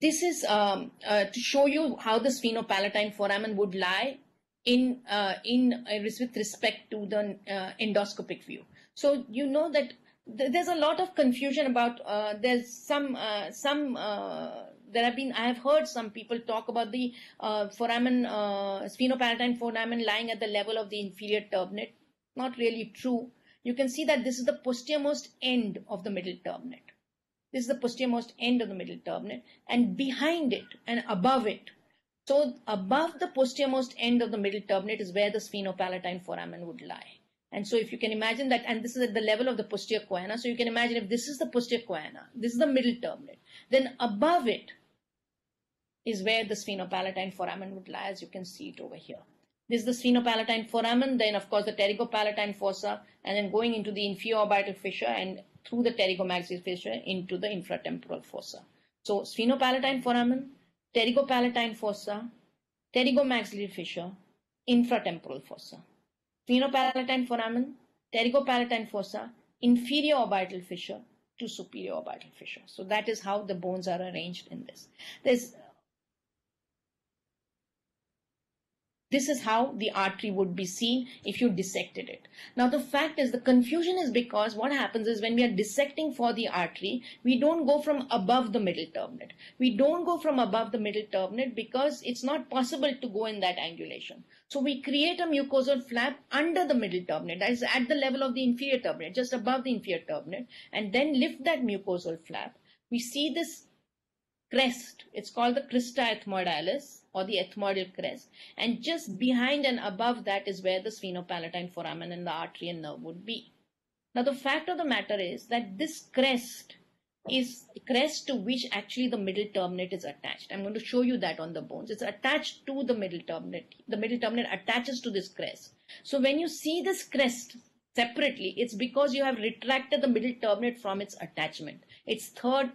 This is um, uh, to show you how the sphenopalatine foramen would lie in uh, in uh, with respect to the uh, endoscopic view. So you know that th- there's a lot of confusion about uh, there's some uh, some there have been I have heard some people talk about the foramen sphenopalatine foramen lying at the level of the inferior turbinate. Not really true. You can see that this is the posteriormost end of the middle turbinate. This is the posteriormost end of the middle turbinate, and behind it and above it so above the posteriormost end of the middle turbinate is where the sphenopalatine foramen would lie. And so if you can imagine that, and this is at the level of the posterior choana, so you can imagine if this is the posterior choana, this is the middle turbinate, then above it is where the sphenopalatine foramen would lie, as you can see it over here. This is the sphenopalatine foramen, then of course the pterygopalatine fossa, and then going into the inferior orbital fissure and through the pterygomaxillary fissure into the infratemporal fossa. So sphenopalatine foramen, pterygopalatine fossa, pterygomaxillary fissure, infratemporal fossa. Sphenopalatine foramen, pterygopalatine fossa, inferior orbital fissure to superior orbital fissure. So that is how the bones are arranged in this. There's This is how the artery would be seen if you dissected it. Now, the fact is, the confusion is because what happens is when we are dissecting for the artery, we don't go from above the middle turbinate. We don't go from above the middle turbinate because it's not possible to go in that angulation. So we create a mucosal flap under the middle turbinate, that is at the level of the inferior turbinate, just above the inferior turbinate, and then lift that mucosal flap. We see this crest. It's called the crista ethmoidalis or the ethmoidal crest. And just behind and above that is where the sphenopalatine foramen and the artery and nerve would be. Now, the fact of the matter is that this crest is crest to which actually the middle turbinate is attached. I'm going to show you that on the bones. It's attached to the middle turbinate. The middle turbinate attaches to this crest. So when you see this crest separately, it's because you have retracted the middle turbinate from its attachment. Its third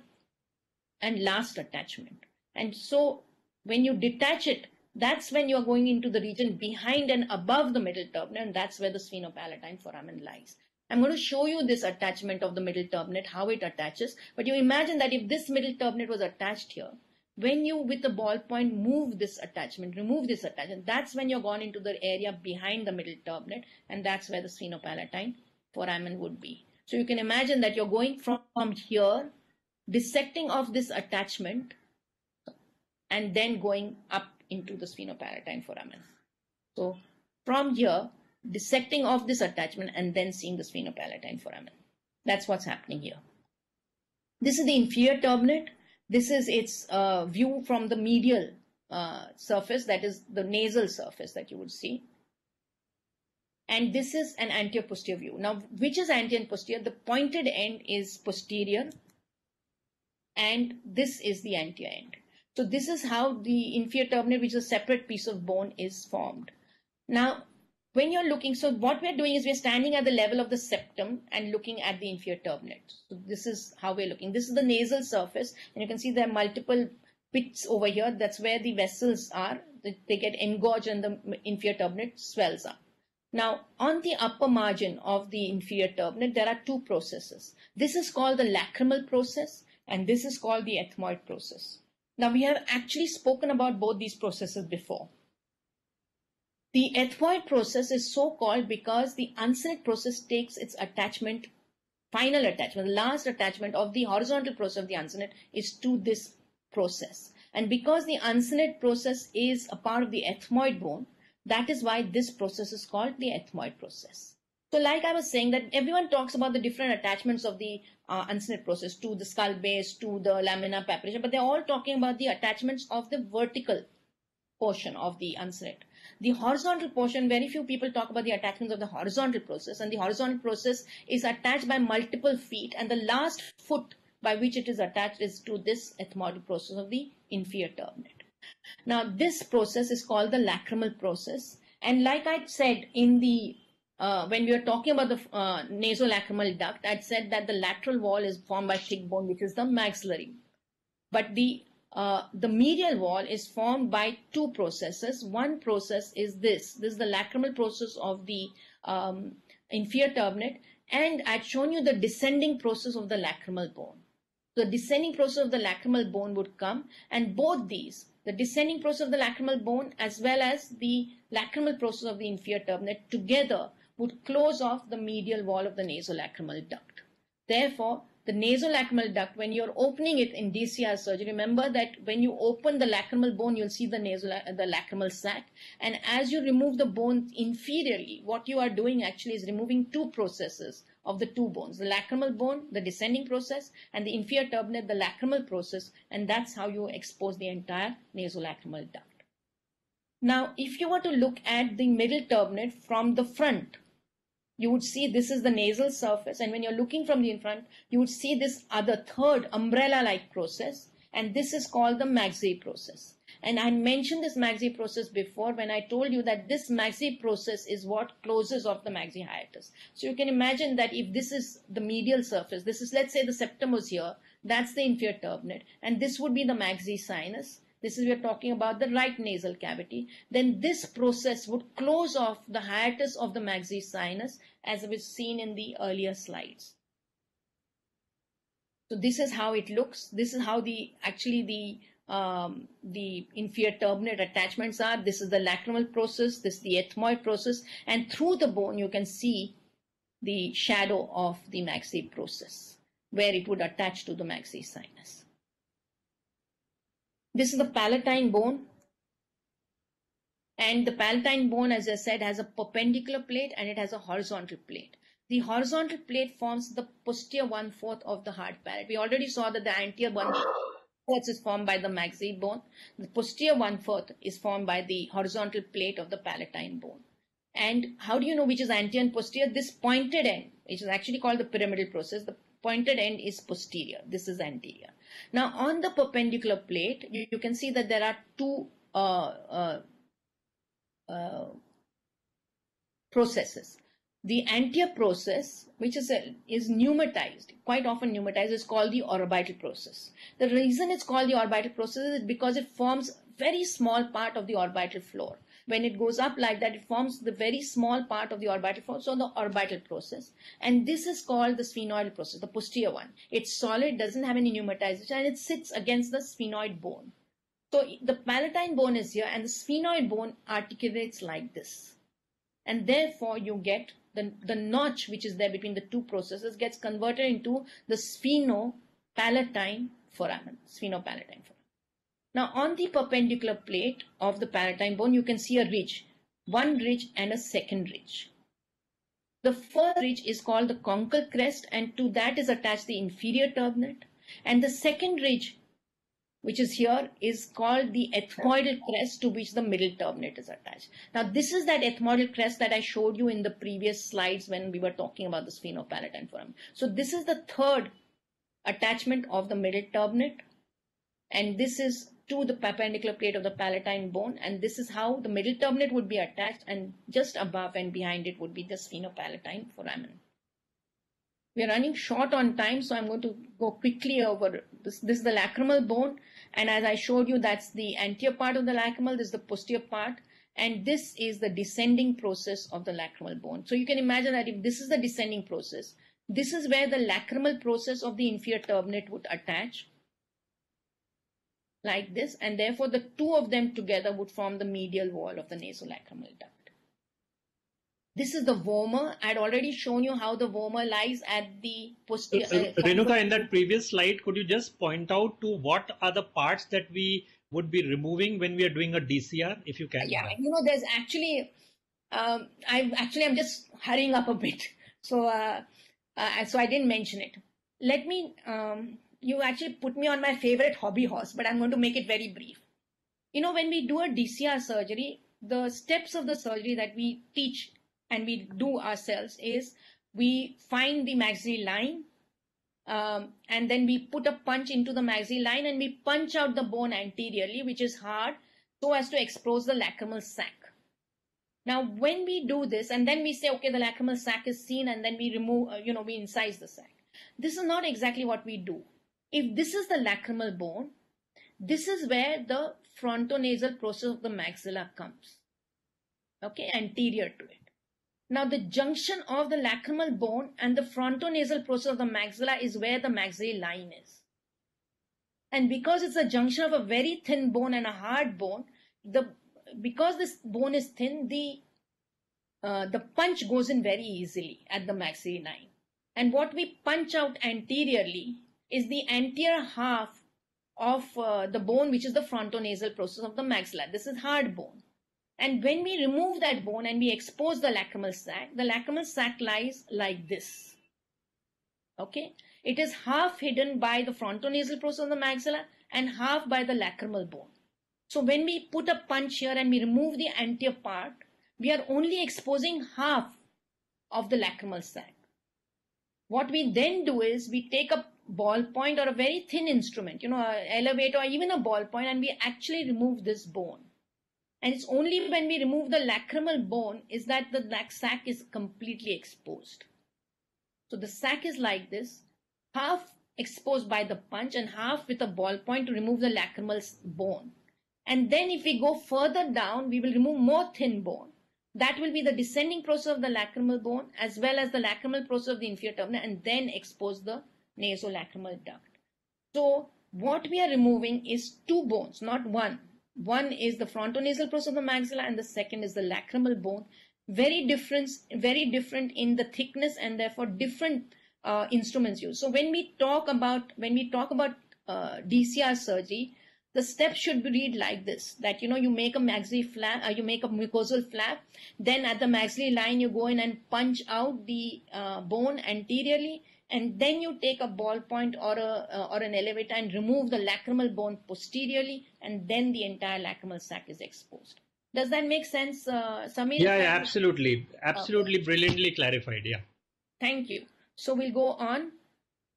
and last attachment. And so when you detach it, that's when you're going into the region behind and above the middle turbinate, and that's where the sphenopalatine foramen lies. I'm going to show you this attachment of the middle turbinate, how it attaches. But you imagine that if this middle turbinate was attached here, when you, with the ballpoint, move this attachment, remove this attachment, that's when you're gone into the area behind the middle turbinate, and that's where the sphenopalatine foramen would be. So you can imagine that you're going from, from here, dissecting off this attachment, and then going up into the sphenopalatine foramen. So from here, dissecting off this attachment and then seeing the sphenopalatine foramen. That's what's happening here. This is the inferior turbinate. This is its uh, view from the medial uh, surface, that is the nasal surface that you would see. And this is an anterior posterior view. Now, which is anterior and posterior? The pointed end is posterior, and this is the anterior end. So this is how the inferior turbinate, which is a separate piece of bone, is formed. Now, when you're looking, so what we're doing is we're standing at the level of the septum and looking at the inferior turbinate. So this is how we're looking. This is the nasal surface, and you can see there are multiple pits over here. That's where the vessels are. They get engorged and the inferior turbinate swells up. Now, on the upper margin of the inferior turbinate, there are two processes. This is called the lacrimal process, and this is called the ethmoid process. Now we have actually spoken about both these processes before. The ethmoid process is so called because the uncinate process takes its attachment, final attachment, last attachment of the horizontal process of the uncinate is to this process. And because the uncinate process is a part of the ethmoid bone, that is why this process is called the ethmoid process. So like I was saying that everyone talks about the different attachments of the uh, uncinate process to the skull base, to the lamina papyracea, but they're all talking about the attachments of the vertical portion of the uncinate. The horizontal portion, very few people talk about the attachments of the horizontal process, and the horizontal process is attached by multiple feet, and the last foot by which it is attached is to this ethmoidal process of the inferior turbinate. Now, this process is called the lacrimal process, and like I said in the uh, when we were talking about the uh, nasolacrimal duct, I said that the lateral wall is formed by thick bone, which is the maxillary. But the uh, the medial wall is formed by two processes. One process is this. This is the lacrimal process of the um, inferior turbinate. And I'd shown you the descending process of the lacrimal bone. The descending process of the lacrimal bone would come. And both these, the descending process of the lacrimal bone as well as the lacrimal process of the inferior turbinate together would close off the medial wall of the nasolacrimal duct. Therefore, the nasolacrimal duct, when you're opening it in DCR surgery, remember that when you open the lacrimal bone, you'll see the nasal, the lacrimal sac. And as you remove the bone inferiorly, what you are doing actually is removing two processes of the two bones, the lacrimal bone, the descending process, and the inferior turbinate, the lacrimal process. And that's how you expose the entire nasolacrimal duct. Now, if you were to look at the middle turbinate from the front, you would see this is the nasal surface and when you're looking from the in front you would see this other third umbrella like process and this is called the maxillary process And I mentioned this Maxey process before when I told you that this Maxey process is what closes off the Maxey hiatus. So you can imagine that if this is the medial surface, this is, let's say the septum was here, that's the inferior turbinate, and this would be the Maxey sinus. This is, we're talking about the right nasal cavity. Then this process would close off the hiatus of the Maxey sinus as was seen in the earlier slides. So this is how it looks. This is how the actually the um, the inferior turbinate attachments are. This is the lacrimal process. This is the ethmoid process, and through the bone you can see the shadow of the maxillary process where it would attach to the maxillary sinus. This is the palatine bone. And the palatine bone, as I said, has a perpendicular plate and it has a horizontal plate. The horizontal plate forms the posterior one-fourth of the hard palate. We already saw that the anterior one-fourth is formed by the maxillary bone. The posterior one-fourth is formed by the horizontal plate of the palatine bone. And how do you know which is anterior and posterior? This pointed end, which is actually called the pyramidal process, the pointed end is posterior. This is anterior. Now on the perpendicular plate, you, you can see that there are two uh, uh, uh, processes. The anterior process, which is, a, is pneumatized, quite often pneumatized, is called the orbital process. The reason it's called the orbital process is because it forms very small part of the orbital floor. When it goes up like that, it forms the very small part of the orbital so the orbital process. And this is called the sphenoidal process, the posterior one. It's solid, doesn't have any pneumatization, and it sits against the sphenoid bone. So the palatine bone is here, and the sphenoid bone articulates like this. And therefore, you get the, the notch which is there between the two processes gets converted into the sphenopalatine foramen, sphenopalatine foramen. Now on the perpendicular plate of the palatine bone, you can see a ridge, one ridge and a second ridge. The first ridge is called the concha crest and to that is attached the inferior turbinate. And the second ridge, which is here, is called the ethmoidal crest to which the middle turbinate is attached. Now this is that ethmoidal crest that I showed you in the previous slides when we were talking about the sphenopalatine foramen. So this is the third attachment of the middle turbinate and this is to the perpendicular plate of the palatine bone and this is how the middle turbinate would be attached and just above and behind it would be the sphenopalatine foramen. We are running short on time so I'm going to go quickly over this. This is the lacrimal bone and as I showed you that's the anterior part of the lacrimal, this is the posterior part and this is the descending process of the lacrimal bone. So you can imagine that if this is the descending process, this is where the lacrimal process of the inferior turbinate would attach like this and therefore the two of them together would form the medial wall of the nasolacrimal duct. This is the vomer. I had already shown you how the vomer lies at the posterior. Uh, Renuka, in that previous slide, could you just point out to what are the parts that we would be removing when we are doing a DCR, if you can? Yeah, you know, there's actually, um, I actually I'm just hurrying up a bit, so uh, uh, so I didn't mention it. Let me um, you actually put me on my favorite hobby horse, but I'm going to make it very brief. You know, when we do a DCR surgery, the steps of the surgery that we teach and we do ourselves is we find the maxillary line um, and then we put a punch into the maxillary line and we punch out the bone anteriorly, which is hard, so as to expose the lacrimal sac. Now, when we do this, and then we say, okay, the lacrimal sac is seen, and then we remove, uh, you know, we incise the sac. This is not exactly what we do. If this is the lacrimal bone, this is where the frontonasal process of the maxilla comes. Okay, anterior to it. Now the junction of the lacrimal bone and the frontonasal process of the maxilla is where the maxillary line is. And because it's a junction of a very thin bone and a hard bone, the because this bone is thin, the uh, the punch goes in very easily at the maxillary line. And what we punch out anteriorly is the anterior half of uh, the bone, which is the frontonasal process of the maxilla. This is hard bone. And when we remove that bone and we expose the lacrimal sac, the lacrimal sac lies like this. Okay. It is half hidden by the frontonasal process of the maxilla and half by the lacrimal bone. So when we put a punch here and we remove the anterior part, we are only exposing half of the lacrimal sac. What we then do is we take a ballpoint or a very thin instrument, you know, an elevator or even a ballpoint, and we actually remove this bone. And it's only when we remove the lacrimal bone is that the sac is completely exposed. So the sac is like this, half exposed by the punch and half with a ballpoint to remove the lacrimal bone. And then if we go further down, we will remove more thin bone. That will be the descending process of the lacrimal bone as well as the lacrimal process of the inferior turbinate and then expose the nasolacrimal duct. So what we are removing is two bones, not one. One is the frontonasal process of the maxilla and the second is the lacrimal bone. Very different, very different in the thickness and therefore different uh, instruments used. So when we talk about when we talk about uh, DCR surgery, the steps should be read like this: that you know you make a maxillary flap, uh, you make a mucosal flap, then at the maxillary line you go in and punch out the uh, bone anteriorly, and then you take a ballpoint or a uh, or an elevator and remove the lacrimal bone posteriorly, and then the entire lacrimal sac is exposed. Does that make sense, uh, Samir? Yeah, yeah, absolutely, absolutely, brilliantly clarified. Yeah. Thank you. So we'll go on.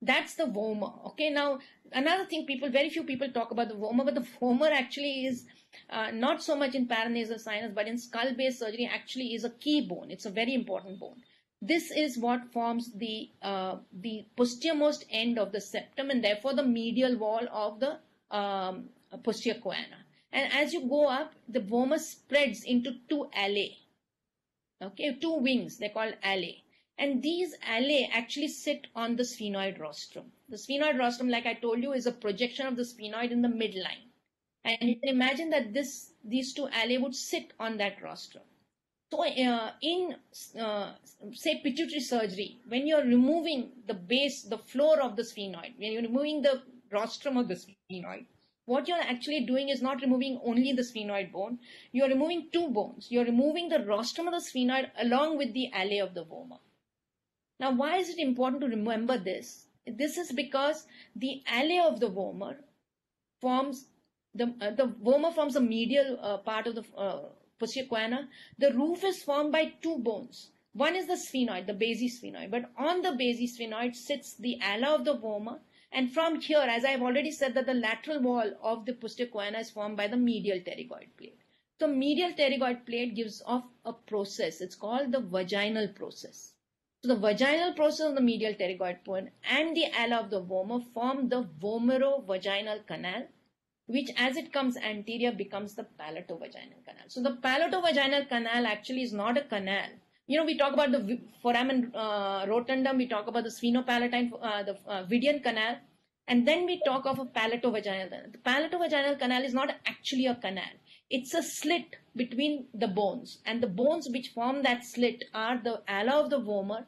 That's the vomer. Okay. Now another thing, people, very few people talk about the vomer, but the vomer actually is uh, not so much in paranasal sinus, but in skull-base surgery actually is a key bone. It's a very important bone. This is what forms the uh, the posteriormost end of the septum and therefore the medial wall of the um, posterior choana. And as you go up, the vomer spreads into two alae. Okay, two wings. They're called alae. And these alae actually sit on the sphenoid rostrum. The sphenoid rostrum, like I told you, is a projection of the sphenoid in the midline. And you can imagine that this these two alae would sit on that rostrum. So uh, in, uh, say, pituitary surgery, when you're removing the base, the floor of the sphenoid, when you're removing the rostrum of the sphenoid, what you're actually doing is not removing only the sphenoid bone. You're removing two bones. You're removing the rostrum of the sphenoid along with the alae of the vomer. Now, why is it important to remember this? This is because the alae of the vomer forms the uh, the vomer forms the medial uh, part of the uh, posterior the roof is formed by two bones. One is the sphenoid, the basisphenoid, but on the basisphenoid sits the ala of the vomer. And from here, as I've already said, that the lateral wall of the posterior is formed by the medial pterygoid plate. So medial pterygoid plate gives off a process. It's called the vaginal process. So the vaginal process of the medial pterygoid plate and the ala of the vomer form the vomero-vaginal canal which as it comes anterior becomes the palatovaginal canal. So the palatovaginal canal actually is not a canal. You know, we talk about the foramen uh, rotundum, we talk about the sphenopalatine, uh, the uh, Vidian canal, and then we talk of a palatovaginal canal. The palatovaginal canal is not actually a canal. It's a slit between the bones, and the bones which form that slit are the ala of the vomer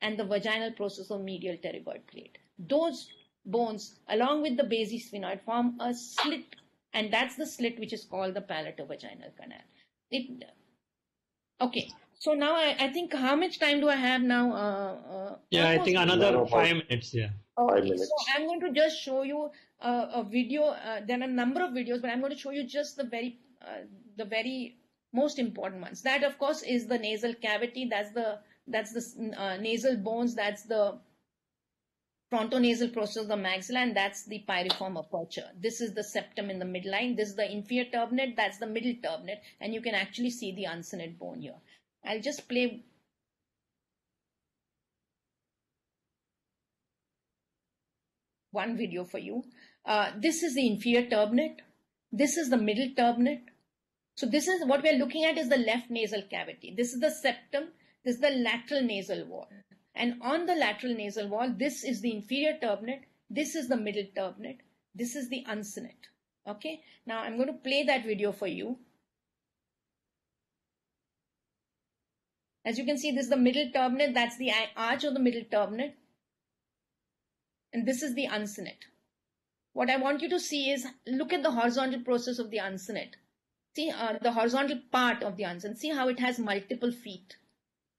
and the vaginal process of medial pterygoid plate. Those bones along with the basisphenoid form a slit and that's the slit which is called the palatovaginal canal. It, okay, so now I, I, think how much time do I have now? Uh, uh, yeah, I think another five minutes. Yeah. Okay, minutes. so I'm going to just show you uh, a video. Uh, there are a number of videos, but I'm going to show you just the very, uh, the very most important ones. That, of course, is the nasal cavity. That's the that's the uh, nasal bones. That's the frontonasal process of the maxilla and that's the pyriform aperture. This is the septum in the midline. This is the inferior turbinate. That's the middle turbinate. And you can actually see the uncinate bone here. I'll just play one video for you. Uh, this is the inferior turbinate. This is the middle turbinate. So this is what we're looking at is the left nasal cavity. This is the septum. This is the lateral nasal wall. And on the lateral nasal wall, this is the inferior turbinate, this is the middle turbinate, this is the uncinate. Okay, now I'm going to play that video for you. As you can see, this is the middle turbinate, that's the arch of the middle turbinate. And this is the uncinate. What I want you to see is look at the horizontal process of the uncinate. See uh, the horizontal part of the uncinate. See how it has multiple feet.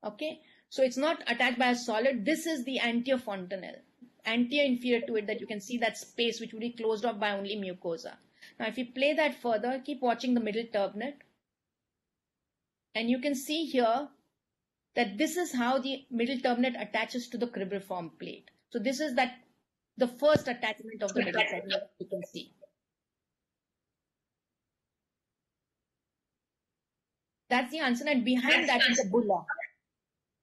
Okay, so it's not attached by a solid. This is the anterior fontanelle, anterior inferior to it that you can see that space which would be closed off by only mucosa. Now if you play that further, keep watching the middle turbinate. And you can see here that this is how the middle turbinate attaches to the cribriform plate. So this is that the first attachment of the middle segment, you can see. That's the answer and Behind that is the bulla.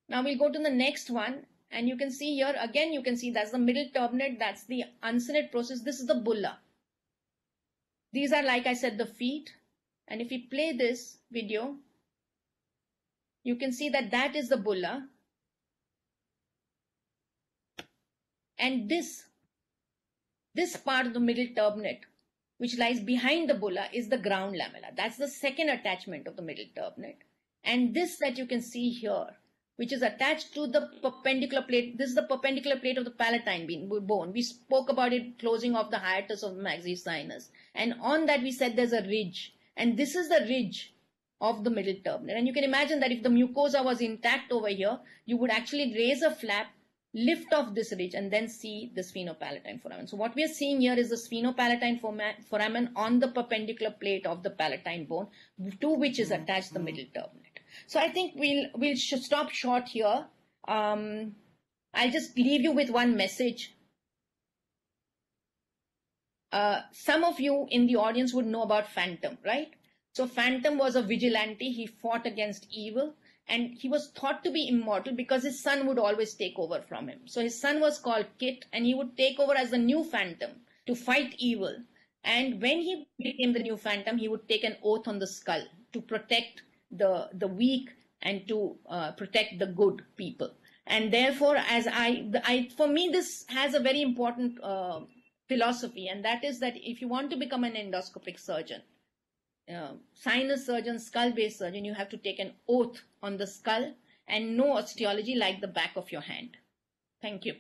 Now we'll go to the next one. And you can see here, again, you can see that's the middle turbinate. That's the uncinate process. This is the bulla. These are, like I said, the feet. And if we play this video, you can see that that is the bulla. And this, this part of the middle turbinate, which lies behind the bulla, is the ground lamella. That's the second attachment of the middle turbinate. And this that you can see here, which is attached to the perpendicular plate. This is the perpendicular plate of the palatine bone. We spoke about it closing off the hiatus of the maxillary sinus. And on that we said there's a ridge. And this is the ridge of the middle turbinate. And you can imagine that if the mucosa was intact over here, you would actually raise a flap, lift off this ridge, and then see the sphenopalatine foramen. So what we are seeing here is the sphenopalatine foramen on the perpendicular plate of the palatine bone, to which is attached the middle turbinate. So I think we'll we'll stop short here. Um, I'll just leave you with one message. Uh, some of you in the audience would know about Phantom, right? So Phantom was a vigilante. He fought against evil and he was thought to be immortal because his son would always take over from him. So his son was called Kit and he would take over as the new Phantom to fight evil. And when he became the new Phantom, he would take an oath on the skull to protect the the weak and to uh, protect the good people. And therefore as I, I for me this has a very important uh, philosophy and that is that if you want to become an endoscopic surgeon uh, sinus surgeon skull based surgeon you have to take an oath on the skull and no osteology like the back of your hand. Thank you.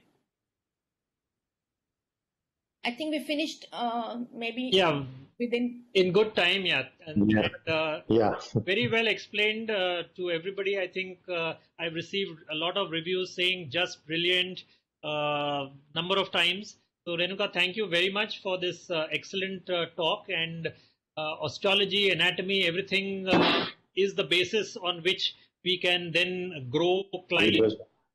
I think we finished uh, maybe. Yeah within in good time yeah. And Yeah. uh, Yeah. very well explained uh, to everybody. I think uh, i've received a lot of reviews saying just brilliant uh, number of times. So renuka thank you very much for this uh, excellent uh, talk and uh, osteology anatomy everything uh, is the basis on which we can then grow climb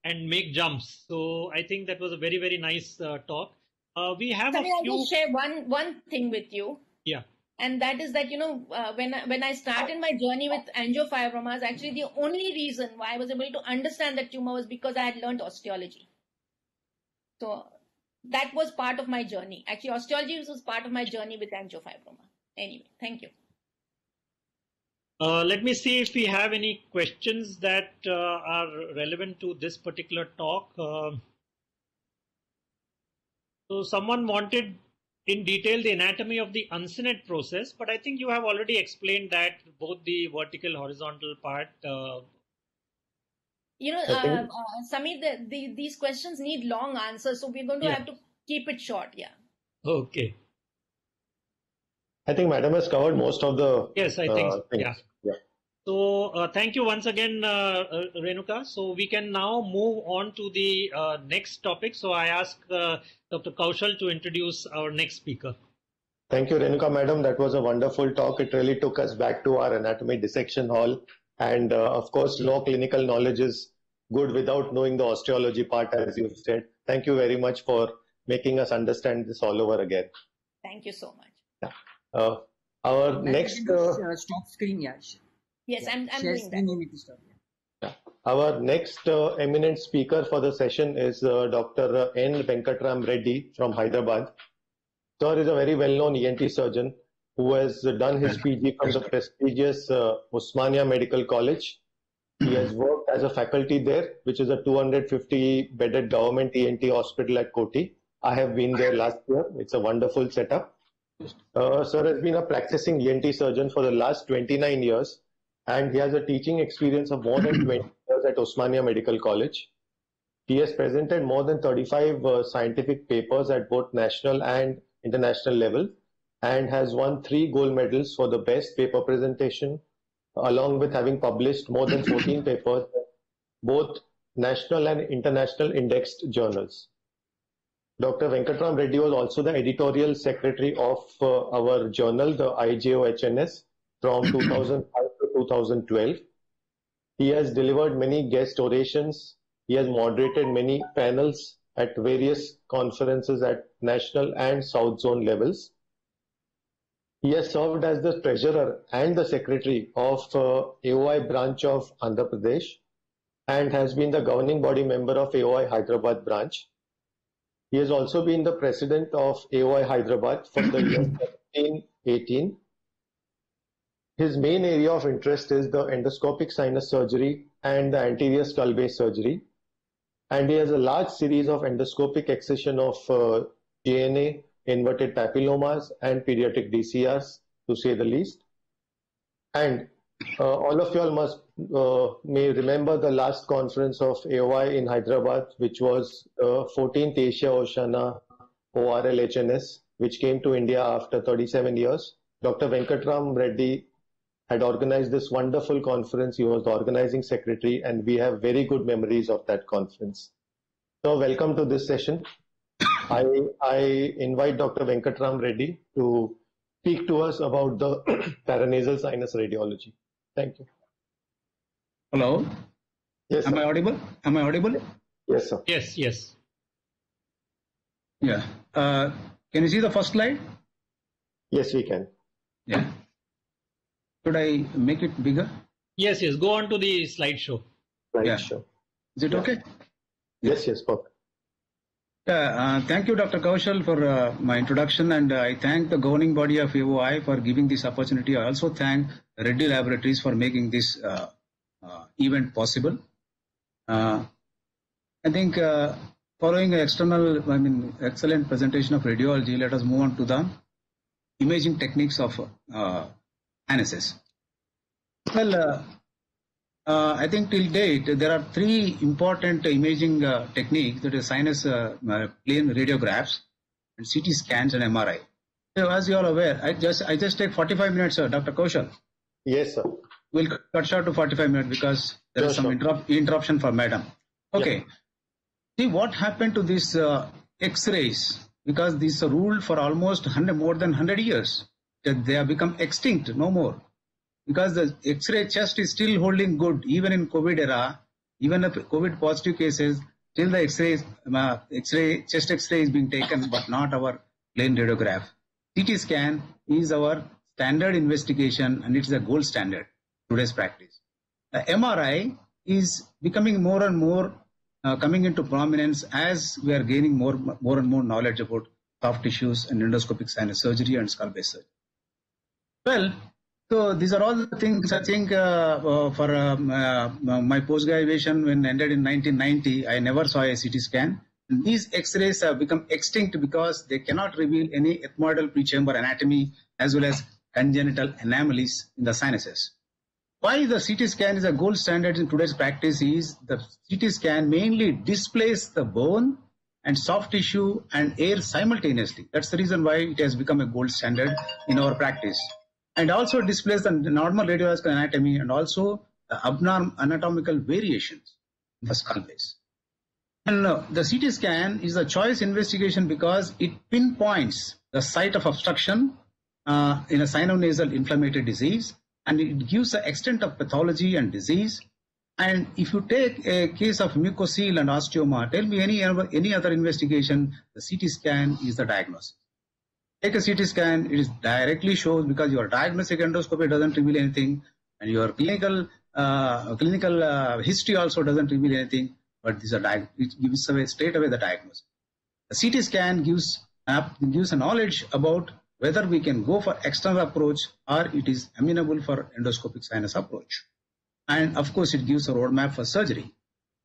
and make jumps. So i think that was a very very nice uh, talk. Uh, we have Sorry, a I'll few just share one one thing with you yeah and that is that you know uh, when I, when I started my journey with angiofibromas, actually the only reason why I was able to understand that tumor was because I had learned osteology. So that was part of my journey. Actually, osteology was part of my journey with angiofibroma. Anyway, thank you. Uh, let me see if we have any questions that uh, are relevant to this particular talk. Uh, so, someone wanted in detail the anatomy of the uncinate process, but I think you have already explained that both the vertical horizontal part. Uh, You know, I uh, uh, Samir, the, the, these questions need long answers, so we're going to Yeah. have to keep it short. Yeah. okay. I think Madam has covered most of the Yes, I think uh, so. Yeah. Yeah. So uh, thank you once again, uh, uh, Renuka. So we can now move on to the uh, next topic. So I ask uh, Dr. Kaushal to introduce our next speaker. Thank you, Renuka Madam. That was a wonderful talk. It really took us back to our anatomy dissection hall. And uh, of course, no clinical knowledge is good without knowing the osteology part, as you said. Thank you very much for making us understand this all over again. Thank you so much. Uh, our Madam, next, you can stop screen, yeah. Sh- Yes, I'm, I'm Share doing that. need to stop. yeah. our next uh, eminent speaker for the session is uh, Dr. N. Venkatram Reddy from Hyderabad. Sir is a very well-known ENT surgeon who has done his PG from the prestigious uh, Osmania Medical College. He has worked as a faculty there, which is a 250-bedded government ENT hospital at Koti. I have been there last year. It's a wonderful setup. Uh, sir has been a practicing ENT surgeon for the last 29 years, and he has a teaching experience of more than 20 years at Osmania Medical College. He has presented more than 35 uh, scientific papers at both national and international level and has won three gold medals for the best paper presentation, along with having published more than 14 papers, both national and international indexed journals. Dr. Venkatram Reddy was also the editorial secretary of uh, our journal, the IJOHNS, from 2005 to 2012. He has delivered many guest orations. He has moderated many panels at various conferences at national and South Zone levels. He has served as the treasurer and the secretary of uh, AOI branch of Andhra Pradesh and has been the governing body member of AOI Hyderabad branch. He has also been the president of AOI Hyderabad from the year 1718. His main area of interest is the endoscopic sinus surgery and the anterior skull base surgery. And he has a large series of endoscopic excision of uh, JNA, inverted papillomas, and pediatric DCRs, to say the least. And uh, all of you all must uh, may remember the last conference of AOI in Hyderabad, which was uh, 14th Asia Oceania ORL HNS, which came to India after 37 years. Dr. Venkatram Reddy had organized this wonderful conference. He was the organizing secretary, and we have very good memories of that conference. So, welcome to this session. I, I invite Dr. Venkatram Reddy to speak to us about the paranasal sinus radiology. Thank you. Hello. Yes, Am I audible? Am I audible? Yes, sir. Yes, yes. Yeah. Uh, can you see the first slide? Yes, we can. Yeah. Should I make it bigger? Yes, yes. Go on to the slideshow. Right, Yeah. sure. Is it okay? Yes, yes, perfect. Yeah, uh, thank you, Dr. Kaushal, for uh, my introduction, and uh, I thank the governing body of AOI for giving this opportunity. I also thank Reddy Laboratories for making this uh, uh, event possible. Uh, I think uh, following external, I mean, excellent presentation of radiology, let us move on to the imaging techniques of NSS. Well, uh, uh, I think till date there are three important imaging uh, techniques that is sinus uh, uh, plain radiographs and CT scans and MRI. So as you are aware, I just I just take 45 minutes, uh, Dr. Kaushal. Yes, sir. We'll cut short to 45 minutes because there is Sure, some sure. interrupt, interruption for madam. Okay. See what happened to these uh, X-rays because these are ruled for almost 100 more than 100 years. That they have become extinct, no more because the X-ray chest is still holding good even in COVID era. Even if COVID positive cases, till the X-ray, uh, X-ray chest X-ray is being taken, but not our plain radiograph. CT scan is our standard investigation, and it's a gold standard today's practice. The MRI is becoming more and more uh, coming into prominence as we are gaining more, more and more knowledge about soft tissues and endoscopic sinus surgery and skull base surgery. Well, so these are all the things I think uh, uh, for um, uh, my post-graduation when ended in 1990, I never saw a CT scan. These X-rays have become extinct because they cannot reveal any ethmoidal prechamber anatomy as well as congenital anomalies in the sinuses. Why the CT scan is a gold standard in today's practice is the CT scan mainly displays the bone and soft tissue and air simultaneously. That's the reason why it has become a gold standard in our practice. And also displays the normal radiovascular anatomy and also the abnormal anatomical variations the skull base. And uh, the CT scan is a choice investigation because it pinpoints the site of obstruction uh, in a sinonasal inflammatory disease and it gives the extent of pathology and disease. And if you take a case of mucocele and osteoma, tell me any, any other investigation, the CT scan is the diagnosis. Take a CT scan, it is directly shows because your diagnostic endoscopy doesn't reveal anything and your clinical uh, clinical uh, history also doesn't reveal anything, but these are it gives away straight away the diagnosis. A CT scan gives gives a knowledge about whether we can go for external approach or it is amenable for endoscopic sinus approach. And of course, it gives a roadmap for surgery.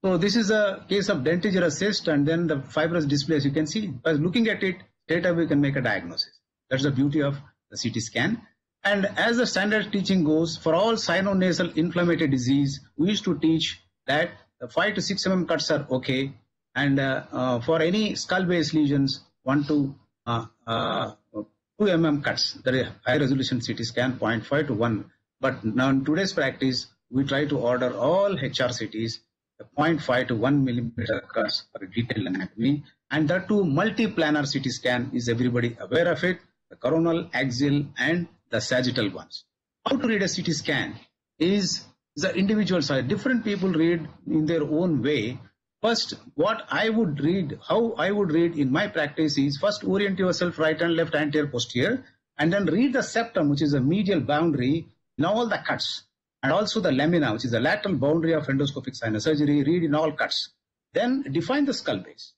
So this is a case of dentigerous cyst and then the fibrous dysplasia, as you can see, by looking at it, away we can make a diagnosis. That's the beauty of the CT scan. And as the standard teaching goes, for all sinonasal inflammatory disease, we used to teach that the 5 to 6 mm cuts are okay. And uh, uh, for any skull-based lesions, 1 to uh, uh, 2 mm cuts, that is high resolution CT scan, 0.5 to 1. But now in today's practice, we try to order all HRCTs, the 0.5 to 1 millimeter cuts for detailed anatomy. And that too, multi-planar CT scan is everybody aware of it, the coronal, axial, and the sagittal ones. How to read a CT scan is the individual side. Different people read in their own way. First, what I would read, how I would read in my practice is first orient yourself right and left, anterior, posterior, and then read the septum, which is a medial boundary in all the cuts, and also the lamina, which is the lateral boundary of endoscopic sinus surgery, read in all cuts. Then define the skull base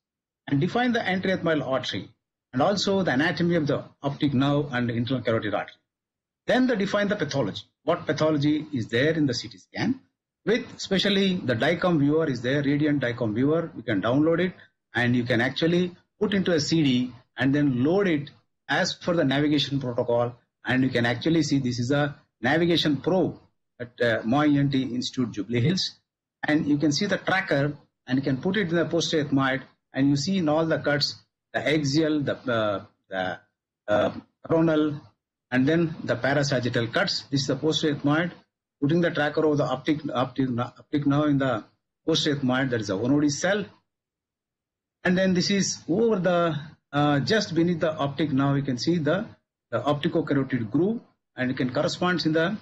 and define the anterior artery and also the anatomy of the optic nerve and internal carotid artery. Then they define the pathology. What pathology is there in the CT scan? With especially the DICOM viewer is there, RadiAnt DICOM viewer. You can download it and you can actually put into a CD and then load it as per the navigation protocol. And you can actually see this is a navigation probe at uh, Moy ENT Institute, Jubilee Hills. And you can see the tracker and you can put it in the posterior ethmoid and you see in all the cuts the axial, the, uh, the uh, coronal, and then the parasagittal cuts. This is the posterior ethmoid. Putting the tracker over the optic, optic, optic nerve in the posterior ethmoid, there is a Onodi cell. And then this is over the, uh, just beneath the optic nerve, you can see the, the opticocarotid groove and it can correspond in the,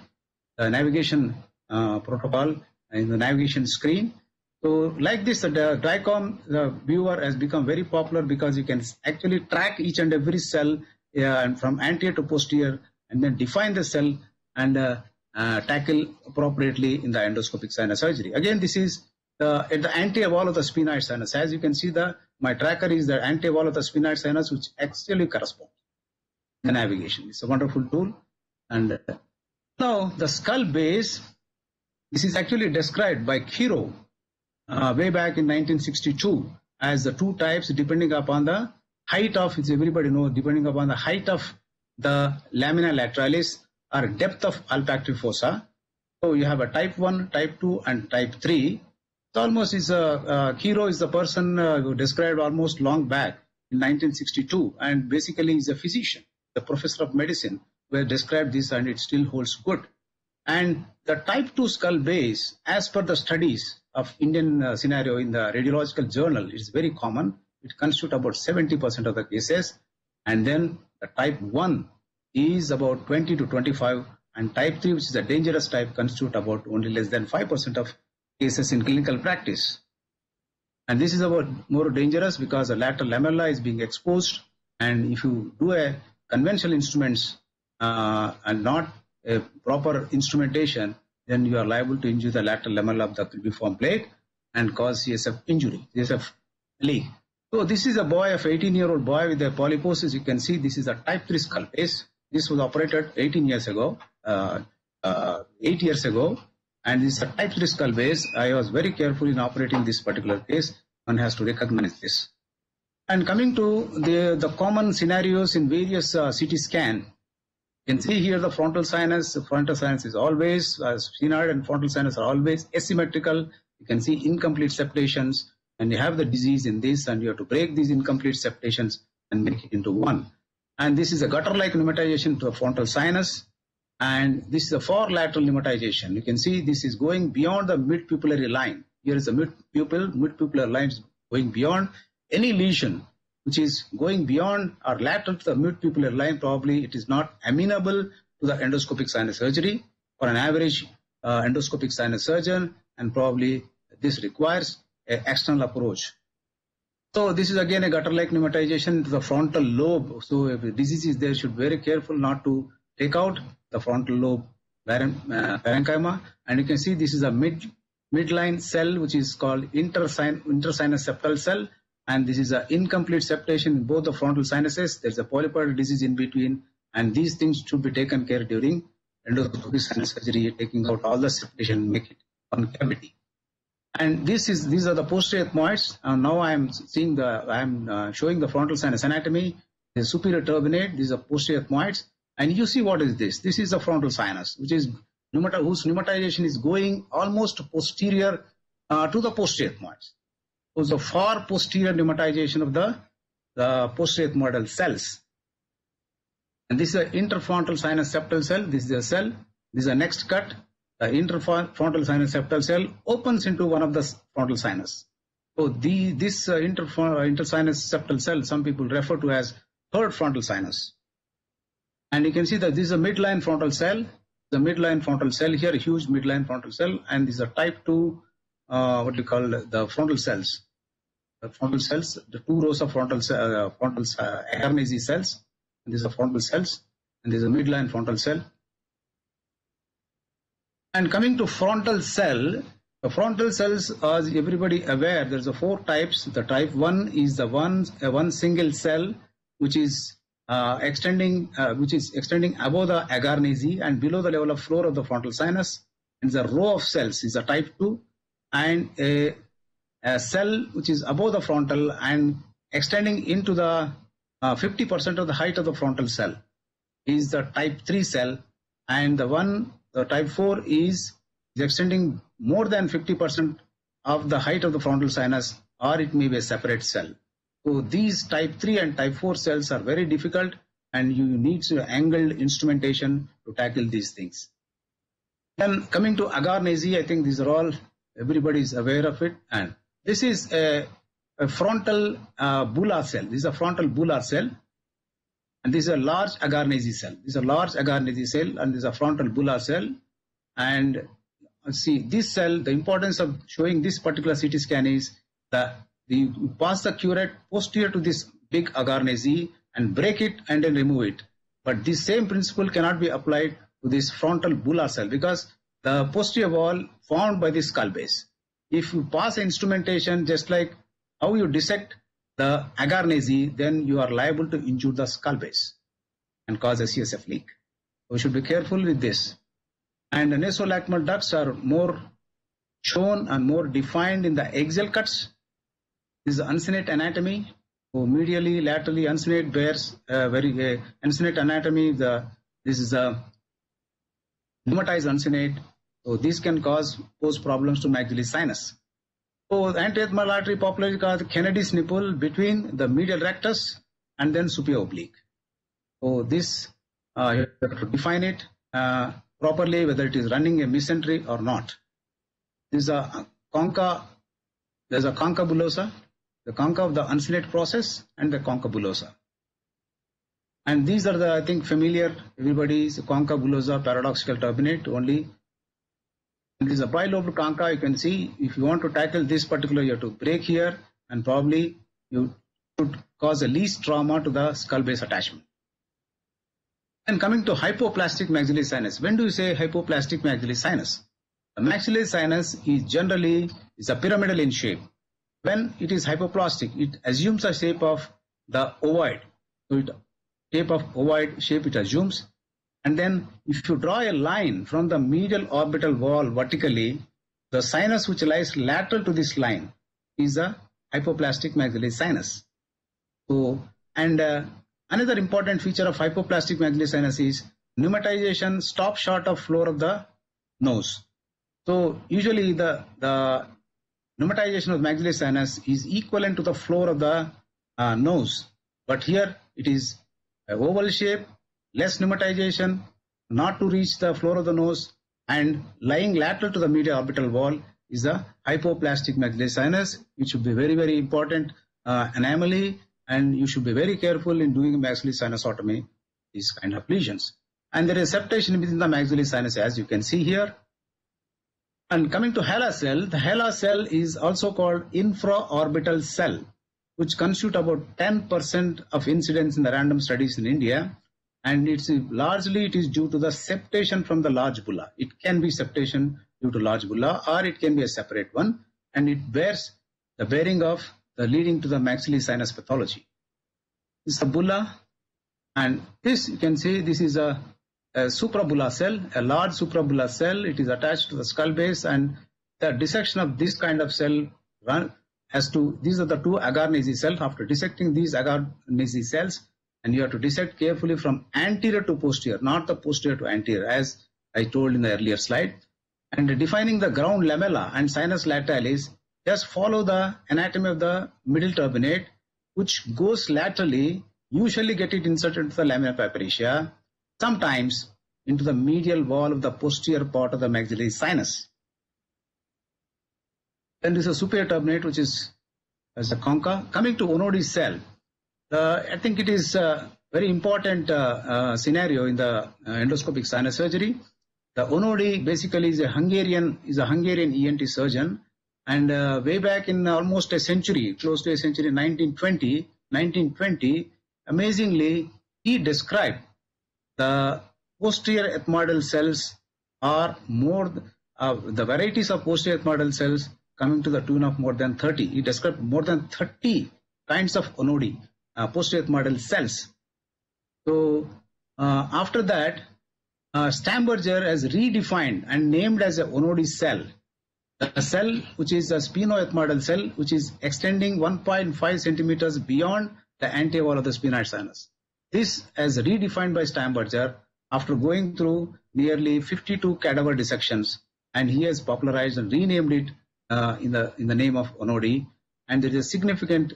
the navigation uh, protocol in the navigation screen. So like this, the DICOM the viewer has become very popular because you can actually track each and every cell uh, from anterior to posterior and then define the cell and uh, uh, tackle appropriately in the endoscopic sinus surgery. Again, this is the, at the anterior wall of the sphenoid sinus. As you can see, the my tracker is the anterior wall of the sphenoid sinus, which actually corresponds the navigation. It's a wonderful tool. And uh, now the skull base, this is actually described by Keros uh, way back in 1962 as the two types depending upon the height of, as everybody knows, depending upon the height of the lamina lateralis or depth of olfactory fossa. So you have a type 1, type 2 and type 3. It almost is a, uh, is the person uh, who described almost long back in 1962 and basically is a physician, the professor of medicine who described this and it still holds good. And the type 2 skull base, as per the studies of Indian uh, scenario in the radiological journal, is very common. It constitutes about 70% of the cases. And then the type 1 is about 20 to 25 and type 3 which is a dangerous type constitute about only less than 5% of cases in clinical practice. And this is about more dangerous because the lateral lamella is being exposed and if you do a conventional instruments uh, and not a proper instrumentation, then you are liable to injure the lateral lamella of the cribriform plate and cause CSF injury, CSF leak. So this is a boy of 18 year old boy with a polyposis. You can see this is a type 3 skull base. This was operated 18 years ago, uh, uh, 8 years ago. And this is a type 3 skull base. I was very careful in operating this particular case. One has to recognize this. And coming to the, the common scenarios in various uh, CT scan, you can see here the frontal sinus. The frontal sinus is always, uh, sphenoid and frontal sinus are always asymmetrical. You can see incomplete septations and you have the disease in this and you have to break these incomplete septations and make it into one. And this is a gutter-like pneumatization to the frontal sinus. And this is a forolateral pneumatization. You can see this is going beyond the mid-pupillary line. Here is the mid-pupil, mid-pupillary line is going beyond any lesion which is going beyond or lateral to the mid-pupillary line. Probably it is not amenable to the endoscopic sinus surgery for an average uh, endoscopic sinus surgeon and probably this requires an external approach. So this is again a gutter-like pneumatization to the frontal lobe. So if the disease is there, should be very careful not to take out the frontal lobe uh, parenchyma. And you can see this is a mid midline cell which is called intersin intersinus septal cell. And this is an incomplete septation in both the frontal sinuses. There's a polypoid disease in between. And these things should be taken care during endoscopic sinus surgery, taking out all the septation, make it one cavity and this is these are the posterior ethmoids. Uh, now I am seeing the I am uh, showing the frontal sinus anatomy. The superior turbinate. These are posterior ethmoids, and you see what is this? This is the frontal sinus, which is whose pneumatization is going almost posterior uh, to the posterior ethmoids. So the far posterior pneumatization of the the posterior ethmoidal cells. And this is an interfrontal sinus septal cell. This is a cell. This is a next cut the interfrontal sinus septal cell opens into one of the frontal sinus. So the, this uh, intersinus septal cell, some people refer to as third frontal sinus. And you can see that this is a midline frontal cell, the midline frontal cell here, a huge midline frontal cell, and these are type 2, uh, what we call the frontal cells. The frontal cells, the two rows of frontal uh, frontal uh, Agger nasi cells. And these are frontal cells, and this is a midline frontal cell. And coming to frontal cell, the frontal cells, as everybody aware, there's a four types. The type one is the one uh, one single cell, which is uh, extending uh, which is extending above the agger nasi and below the level of floor of the frontal sinus. And the row of cells is a type two, and a, a cell which is above the frontal and extending into the uh, 50% of the height of the frontal cell is the type 3 cell and the one the type 4 is, is extending more than 50% of the height of the frontal sinus or it may be a separate cell. So these type 3 and type 4 cells are very difficult and you need some angled instrumentation to tackle these things. Then coming to agger nasi, I think these are all, everybody is aware of it and this is a a frontal uh, bulla cell. This is a frontal bulla cell. And this is a large agger nasi cell. This is a large agger nasi cell and this is a frontal bulla cell. And uh, see this cell, the importance of showing this particular CT scan is that you pass the curette posterior to this big agger nasi and break it and then remove it. But this same principle cannot be applied to this frontal bulla cell because the posterior wall formed by the skull base. If you pass instrumentation just like how you dissect the agger nasi, then you are liable to injure the skull base and cause a CSF leak. We should be careful with this. And the nasolacrimal ducts are more shown and more defined in the axial cuts. This is uncinate anatomy. So medially, laterally, uncinate bears uh, very uh, uncinate anatomy. The this is a pneumatized uncinate. So this can cause pose problems to maxillary sinus. So the anti-ethmoidal artery popularly called Kennedy's nipple between the medial rectus and then superior oblique. So this uh, you have to define it uh, properly whether it is running a mesentery or not. This is a concha, there's a concha bullosa, the concha of the uncinate process and the concha bullosa. And these are the, I think, familiar, everybody's concha bullosa paradoxical turbinate, only this is a bilobed concha. You can see if you want to tackle this particular, you have to break here and probably you should cause the least trauma to the skull base attachment. And coming to hypoplastic maxillary sinus. When do you say hypoplastic maxillary sinus? The maxillary sinus is generally is a pyramidal in shape. When it is hypoplastic, it assumes a shape of the ovoid. So it shape of ovoid shape it assumes and then if you draw a line from the medial orbital wall vertically, the sinus which lies lateral to this line is a hypoplastic maxillary sinus. So, and uh, another important feature of hypoplastic maxillary sinus is pneumatization stops short of floor of the nose. So usually the, the pneumatization of maxillary sinus is equivalent to the floor of the uh, nose. But here it is oval shape less pneumatization, not to reach the floor of the nose, and lying lateral to the medial orbital wall is the hypoplastic maxillary sinus, which should be very, very important uh, anomaly, and you should be very careful in doing maxillary sinusotomy, these kind of lesions. And there is septation within the maxillary sinus, as you can see here. And coming to Haller cell, the Haller cell is also called infraorbital cell, which constitute about 10% of incidence in the random studies in India and it's largely it is due to the septation from the large bulla. It can be septation due to large bulla or it can be a separate one and it bears the bearing of the leading to the maxillary sinus pathology. Is the bulla and this you can see this is a, a suprabulla cell, a large suprabulla cell. It is attached to the skull base and the dissection of this kind of cell run as to these are the two agger nasi cells. After dissecting these agger nasi cells, and you have to dissect carefully from anterior to posterior, not the posterior to anterior, as I told in the earlier slide. And defining the ground lamella and sinus lateralis, just follow the anatomy of the middle turbinate, which goes laterally, usually get it inserted into the lamina papyracea, sometimes into the medial wall of the posterior part of the maxillary sinus. Then there is a superior turbinate, which is as the concha. Coming to Onodi cell, I think it is a very important uh, uh, scenario in the endoscopic sinus surgery. The Onodi basically is a Hungarian is a Hungarian ENT surgeon, And uh, way back in almost a century, close to a century, 1920, 1920, amazingly, he described the posterior ethmoidal cells are more, uh, the varieties of posterior ethmoidal cells coming to the tune of more than 30. He described more than 30 kinds of onodi, uh, posterior ethmoidal cells. So uh, after that, uh, Stammberger has redefined and named as a onodi cell. A cell which is a sphenoethmoidal cell which is extending 1.5 centimeters beyond the anterior wall of the sphenoid sinus. This as redefined by Stammberger after going through nearly 52 cadaver dissections and he has popularized and renamed it uh, in the in the name of onodi and there is a significant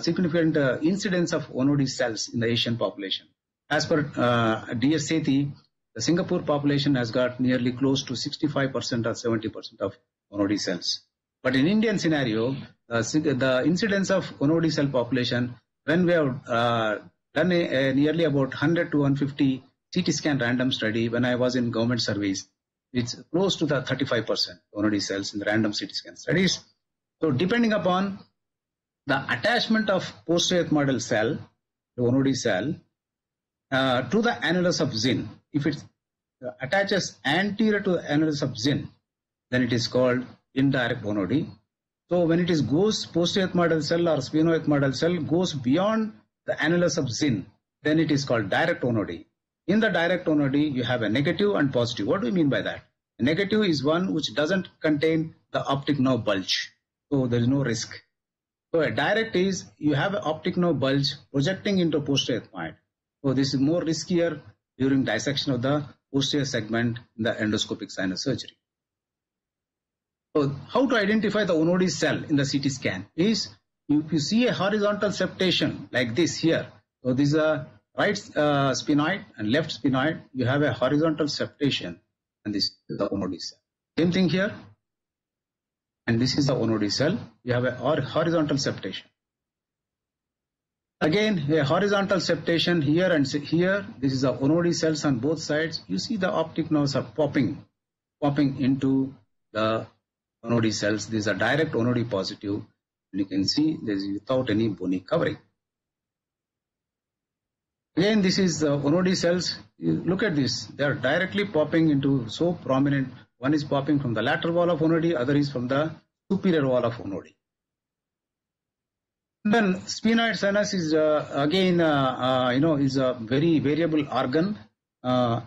significant uh, incidence of onodi cells in the Asian population. As per uh, D.S. Sethi, the Singapore population has got nearly close to 65% or 70% of onodi cells. But in Indian scenario, uh, the incidence of onodi cell population, when we have uh, done a, a nearly about 100 to 150 CT scan random study when I was in government service, it's close to the 35% onodi cells in the random CT scan studies. So depending upon the attachment of posterior ethmoidal cell, the onodi cell, uh, to the annulus of Zinn, if it uh, attaches anterior to the annulus of Zinn, then it is called indirect onodi. So when it is goes posterior ethmoidal cell or sphenoethmoidal cell goes beyond the annulus of Zinn, then it is called direct onodi. In the direct onodi, you have a negative and positive. What do we mean by that? A negative is one which doesn't contain the optic nerve bulge. So there is no risk. So a direct is you have an optic nerve bulge projecting into posterior ethmoid. So this is more riskier during dissection of the posterior segment in the endoscopic sinus surgery. So how to identify the onodi cell in the CT scan is if you see a horizontal septation like this here. So this is a right uh, and left sphenoid. You have a horizontal septation and this is the onodi cell. Same thing here. And this is the onodi cell. You have a horizontal septation. Again, a horizontal septation here and here. This is the onodi cells on both sides. You see the optic nerves are popping, popping into the onodi cells. These are direct onodi positive. You can see this is without any bony covering. Again, this is the onodi cells. Look at this. They are directly popping into so prominent. One is popping from the lateral wall of onodi, other is from the superior wall of onodi. Then sphenoid sinus is uh, again, uh, uh, you know, is a very variable organ. Uh,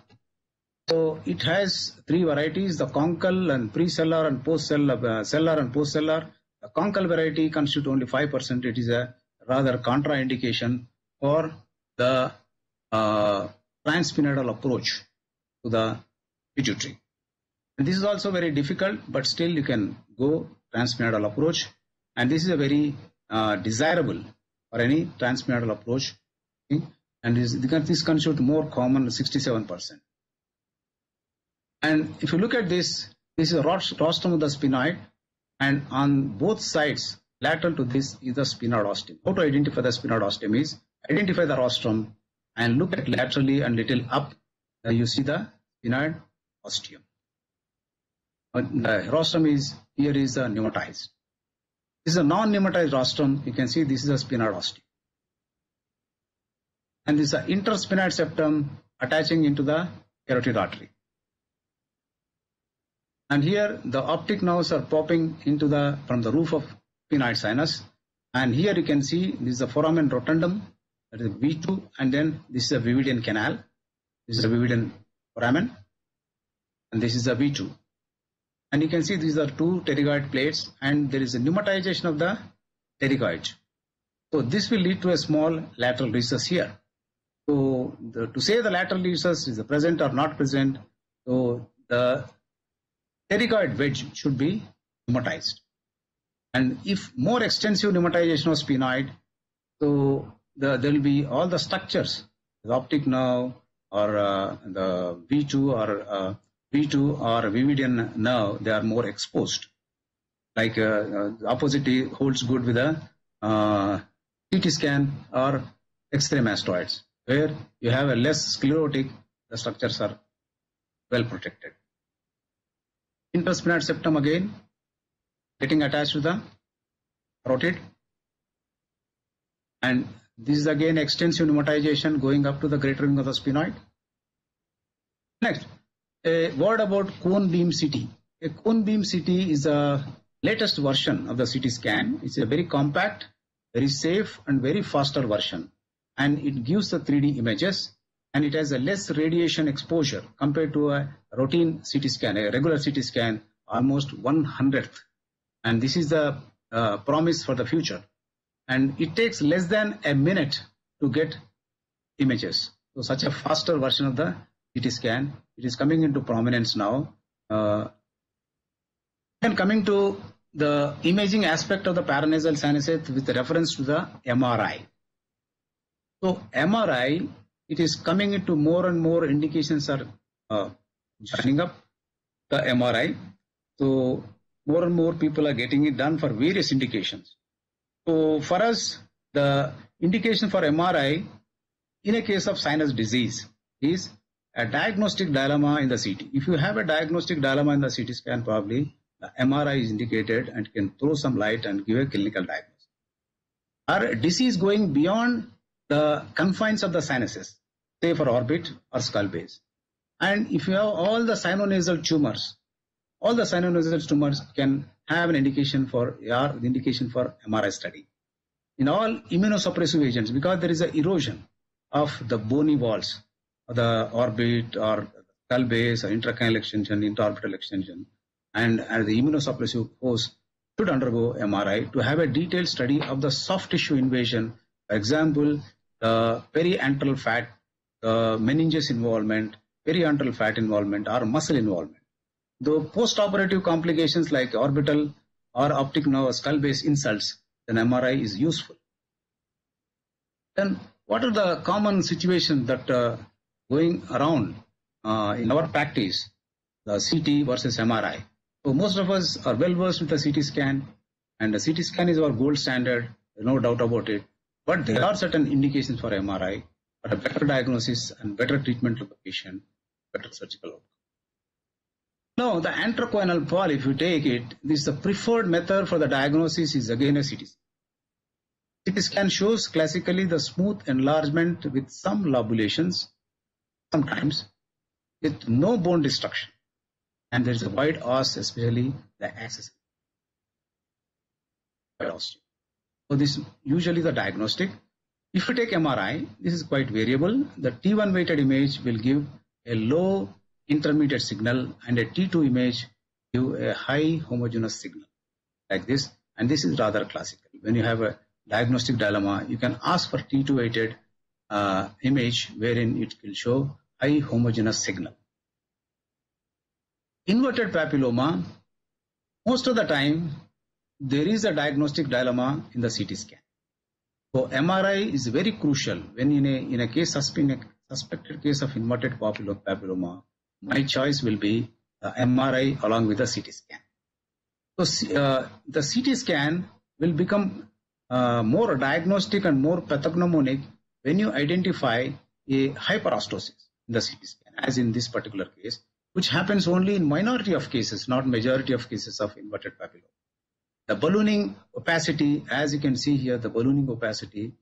so it has three varieties: the conchal and pre-sellar and post-sellar, uh, sellar and post-sellar. The conchal variety constitutes only five percent. It is a rather contraindication for the uh, transsphenoidal approach to the pituitary. And this is also very difficult, but still you can go transsphenoidal approach. And this is a very uh, desirable for any transsphenoidal approach. Okay? And this, this constitute more common 67%. And if you look at this, this is a rostrum of the sphenoid. and on both sides, lateral to this is the sphenoid ostium. How to identify the sphenoid ostium is identify the rostrum and look at laterally and little up, you see the sphenoid ostium. Uh, the rostrum is here is a pneumatized. This is a non-pneumatized rostrum. You can see this is a sphenoid ostium. And this is an intersphenoid septum attaching into the carotid artery. And here the optic nerves are popping into the from the roof of sphenoid sinus. And here you can see this is the foramen rotundum, that is V2, and then this is a Vidian canal. This is a Vidian foramen, and this is a V2. And you can see these are two pterygoid plates, and there is a pneumatization of the pterygoid. So this will lead to a small lateral recess here. So the, to say the lateral recess is present or not present, so the pterygoid wedge should be pneumatized. And if more extensive pneumatization of sphenoid, so the, there will be all the structures, the optic nerve or uh, the V2 or uh, V2 or Vidian nerve, they are more exposed. Like uh, uh opposite holds good with a uh, CT scan or X-ray mastoids, where you have a less sclerotic, the structures are well protected. Intersphenoid septum again, getting attached to the carotid. And this is again extensive pneumatization going up to the greater wing of the sphenoid. Next, a word about cone beam CT. A cone beam CT is a latest version of the CT scan. It's a very compact, very safe and very faster version. And it gives the 3D images and it has a less radiation exposure compared to a routine CT scan, a regular CT scan, almost one hundredth. And this is the uh, promise for the future. And it takes less than a minute to get images. So such a faster version of the CT scan, it is coming into prominence now. Uh, and coming to the imaging aspect of the paranasal sinus with reference to the MRI. So MRI, it is coming into more and more indications are uh, joining up the MRI. So more and more people are getting it done for various indications. So for us, the indication for MRI in a case of sinus disease is a diagnostic dilemma in the CT. If you have a diagnostic dilemma in the CT scan, probably the MRI is indicated and can throw some light and give a clinical diagnosis. Our disease going beyond the confines of the sinuses, say for orbit or skull base. And if you have all the sinonasal tumors, all the sinonasal tumors can have an indication for the indication for MRI study. In all immunosuppressive agents, because there is an erosion of the bony walls, the orbit or skull base or intracranial extension, interorbital extension, and, and the immunosuppressive host should undergo MRI to have a detailed study of the soft tissue invasion. For example, the periantral fat, the meninges involvement, periantral fat involvement, or muscle involvement. The post-operative complications like orbital or optic nerve skull base insults, then MRI is useful. Then what are the common situations that uh, going around uh, in our practice, the CT versus MRI? So most of us are well versed with the CT scan and the CT scan is our gold standard, no doubt about it. But there are certain indications for MRI, for a better diagnosis and better treatment of the patient, better surgical outcome. Now, the antrochoanal polyp, if you take it, this is the preferred method for the diagnosis is again a CT scan. CT scan shows classically the smooth enlargement with some lobulations, sometimes with no bone destruction. And there is a wide os, especially the axis. So this usually the diagnostic. If you take MRI, this is quite variable. The T1 weighted image will give a low intermediate signal and a T2 image give a high homogeneous signal like this. And this is rather classical. When you have a diagnostic dilemma, you can ask for T2 weighted uh, image wherein it will show high homogeneous signal. Inverted papilloma, most of the time, there is a diagnostic dilemma in the CT scan. So MRI is very crucial when in a, in a case suspected, suspected case of inverted papilloma, my choice will be the MRI along with the CT scan. So uh, the CT scan will become uh, more diagnostic and more pathognomonic when you identify a hyperostosis in the CT scan, as in this particular case, which happens only in minority of cases, not majority of cases of inverted papilloma. The ballooning opacity, as you can see here, the ballooning opacity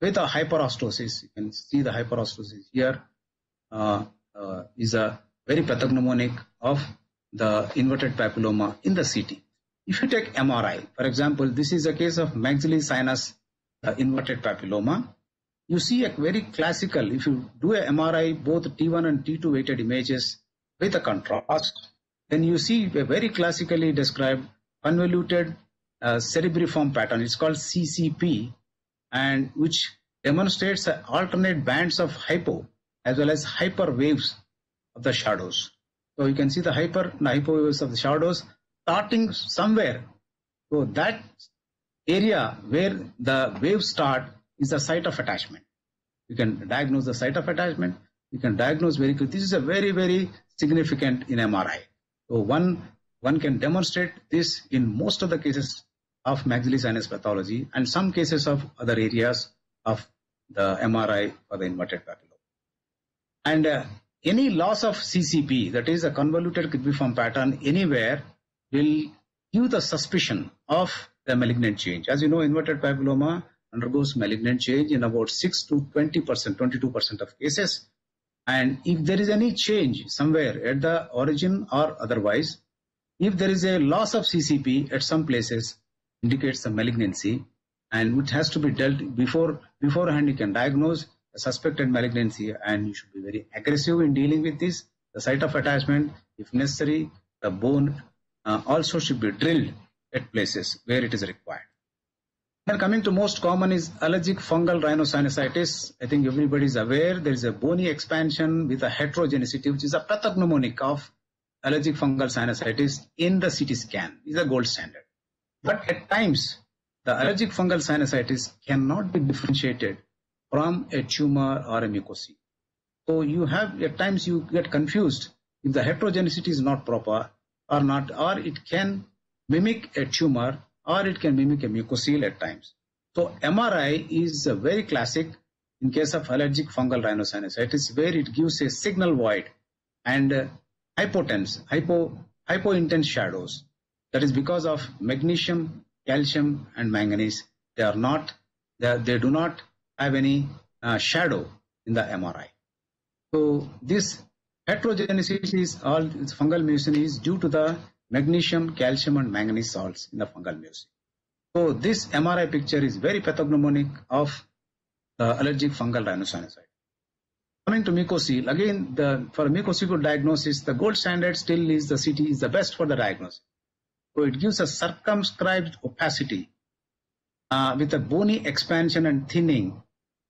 with a hyperostosis, you can see the hyperostosis here, uh, uh, is a very pathognomonic of the inverted papilloma in the CT. If you take MRI, for example, this is a case of maxillary sinus uh, inverted papilloma. You see a very classical, if you do a MRI, both T1 and T2 weighted images with a contrast, then you see a very classically described convoluted uh, cerebriform pattern. It's called CCP, and which demonstrates alternate bands of hypo as well as hyper waves of the shadows. So you can see the hyper and hypo waves of the shadows starting somewhere. So that area where the waves start is the site of attachment. You can diagnose the site of attachment. You can diagnose very quickly. This is a very, very significant in MRI. So one, one can demonstrate this in most of the cases of maxillary sinus pathology and some cases of other areas of the MRI for the inverted papilloma. And uh, any loss of CCP, that is a convoluted cribriform pattern anywhere, will give the suspicion of the malignant change. As you know, inverted papilloma undergoes malignant change in about 6 to 20%, 22% of cases. And if there is any change somewhere at the origin or otherwise, if there is a loss of CCP at some places, indicates the malignancy, and it has to be dealt before beforehand. You can diagnose a suspected malignancy, and you should be very aggressive in dealing with this. The site of attachment, if necessary, the bone uh, also should be drilled at places where it is required. Then coming to most common is allergic fungal rhinosinusitis. I think everybody is aware there is a bony expansion with a heterogeneity, which is a pathognomonic of allergic fungal sinusitis in the CT scan. Is a gold standard. But at times, the allergic fungal sinusitis cannot be differentiated from a tumor or a mucocele. So you have at times you get confused if the heterogeneity is not proper or not, or it can mimic a tumor or it can mimic a mucocele at times. So MRI is very classic in case of allergic fungal rhinosinusitis where it gives a signal void and uh, hypotense, hypo, hypointense shadows. That is because of magnesium, calcium and manganese. They are not, they, are, they do not have any uh, shadow in the MRI. So this heterogeneity is all fungal mucin is due to the magnesium, calcium and manganese salts in the fungal mucin. So this MRI picture is very pathognomonic of allergic fungal rhinosinusitis. Coming to mucocele, again, the, for mucocele diagnosis, the gold standard still is the CT is the best for the diagnosis. So it gives a circumscribed opacity uh, with a bony expansion and thinning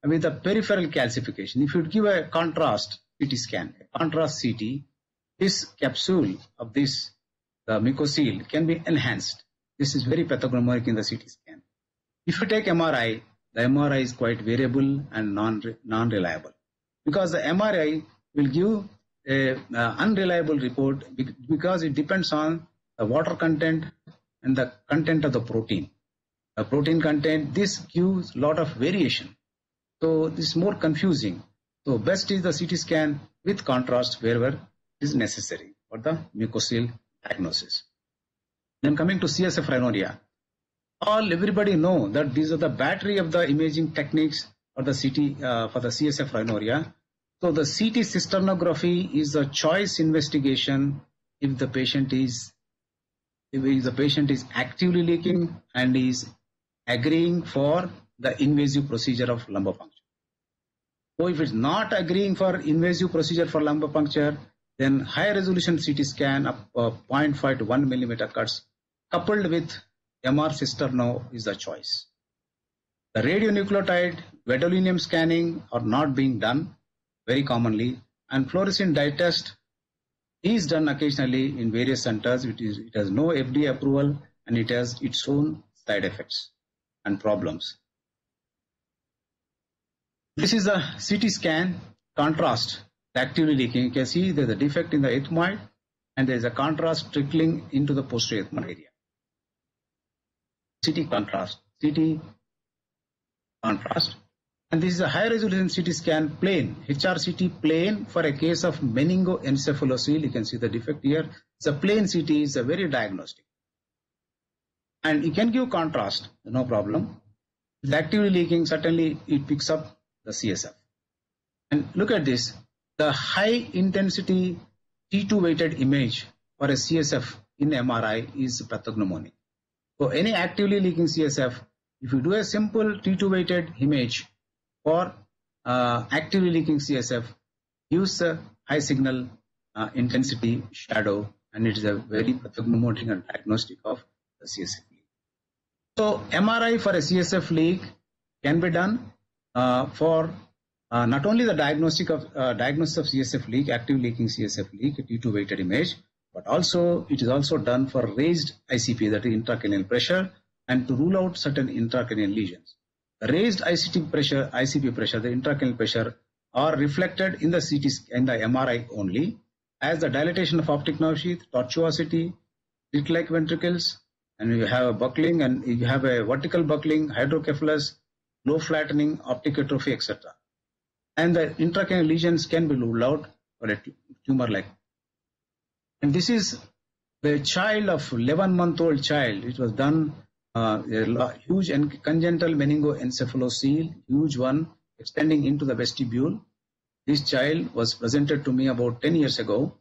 with a peripheral calcification. If you give a contrast CT scan, a contrast CT, this capsule of this the mucocele can be enhanced. This is very pathognomonic in the CT scan. If you take MRI, the MRI is quite variable and non, non-reliable because the MRI will give a uh, unreliable report because it depends on the water content and the content of the protein. The protein content, this gives lot of variation. So this is more confusing. So best is the CT scan with contrast wherever is necessary for the mucocele diagnosis. Then coming to CSF rhinorrhea. All everybody know that these are the battery of the imaging techniques for the CT uh, for the CSF rhinorrhea. So the CT cisternography is a choice investigation if the patient is if the patient is actively leaking and is agreeing for the invasive procedure of lumbar puncture. So if it's not agreeing for invasive procedure for lumbar puncture, then high resolution CT scan of uh, 0.5 to 1 millimeter cuts coupled with MR cisterno is the choice. The radionuclide gadolinium scanning are not being done very commonly and fluorescent dye test is done occasionally in various centers. It, is, it has no FDA approval and it has its own side effects and problems. This is a CT scan contrast actively leaking. You can see there's a defect in the ethmoid and there's a contrast trickling into the posterior ethmoid area. CT contrast, CT contrast. And this is a high resolution CT scan plain, HRCT plain for a case of meningoencephalocele. You can see the defect here. It's a plain CT, it's a very diagnostic. And you can give contrast, no problem. It's actively leaking, certainly it picks up the CSF. And look at this, the high intensity T2 weighted image for a CSF in MRI is pathognomonic. So any actively leaking CSF, if you do a simple T2 weighted image for uh, actively leaking CSF, use a high signal uh, intensity shadow and it is a very pathognomonic and diagnostic of the CSF leak. So MRI for a CSF leak can be done uh, for uh, not only the diagnostic of uh, diagnosis of CSF leak, active leaking CSF leak, T2 weighted image, but also it is also done for raised ICP, that is intracranial pressure, and to rule out certain intracranial lesions. The raised ICP pressure, ICP pressure, the intracranial pressure, are reflected in the CT and the MRI only, as the dilatation of optic nerve sheath, tortuosity, slit-like ventricles, and you have a buckling, and you have a vertical buckling, hydrocephalus, low flattening, optic atrophy, etc and the intracranial lesions can be ruled out for a tumor like. And this is The child of 11 month old child, it was done uh, a huge en- congenital meningoencephalocele, huge one, extending into the vestibule. This child was presented to me about 10 years ago.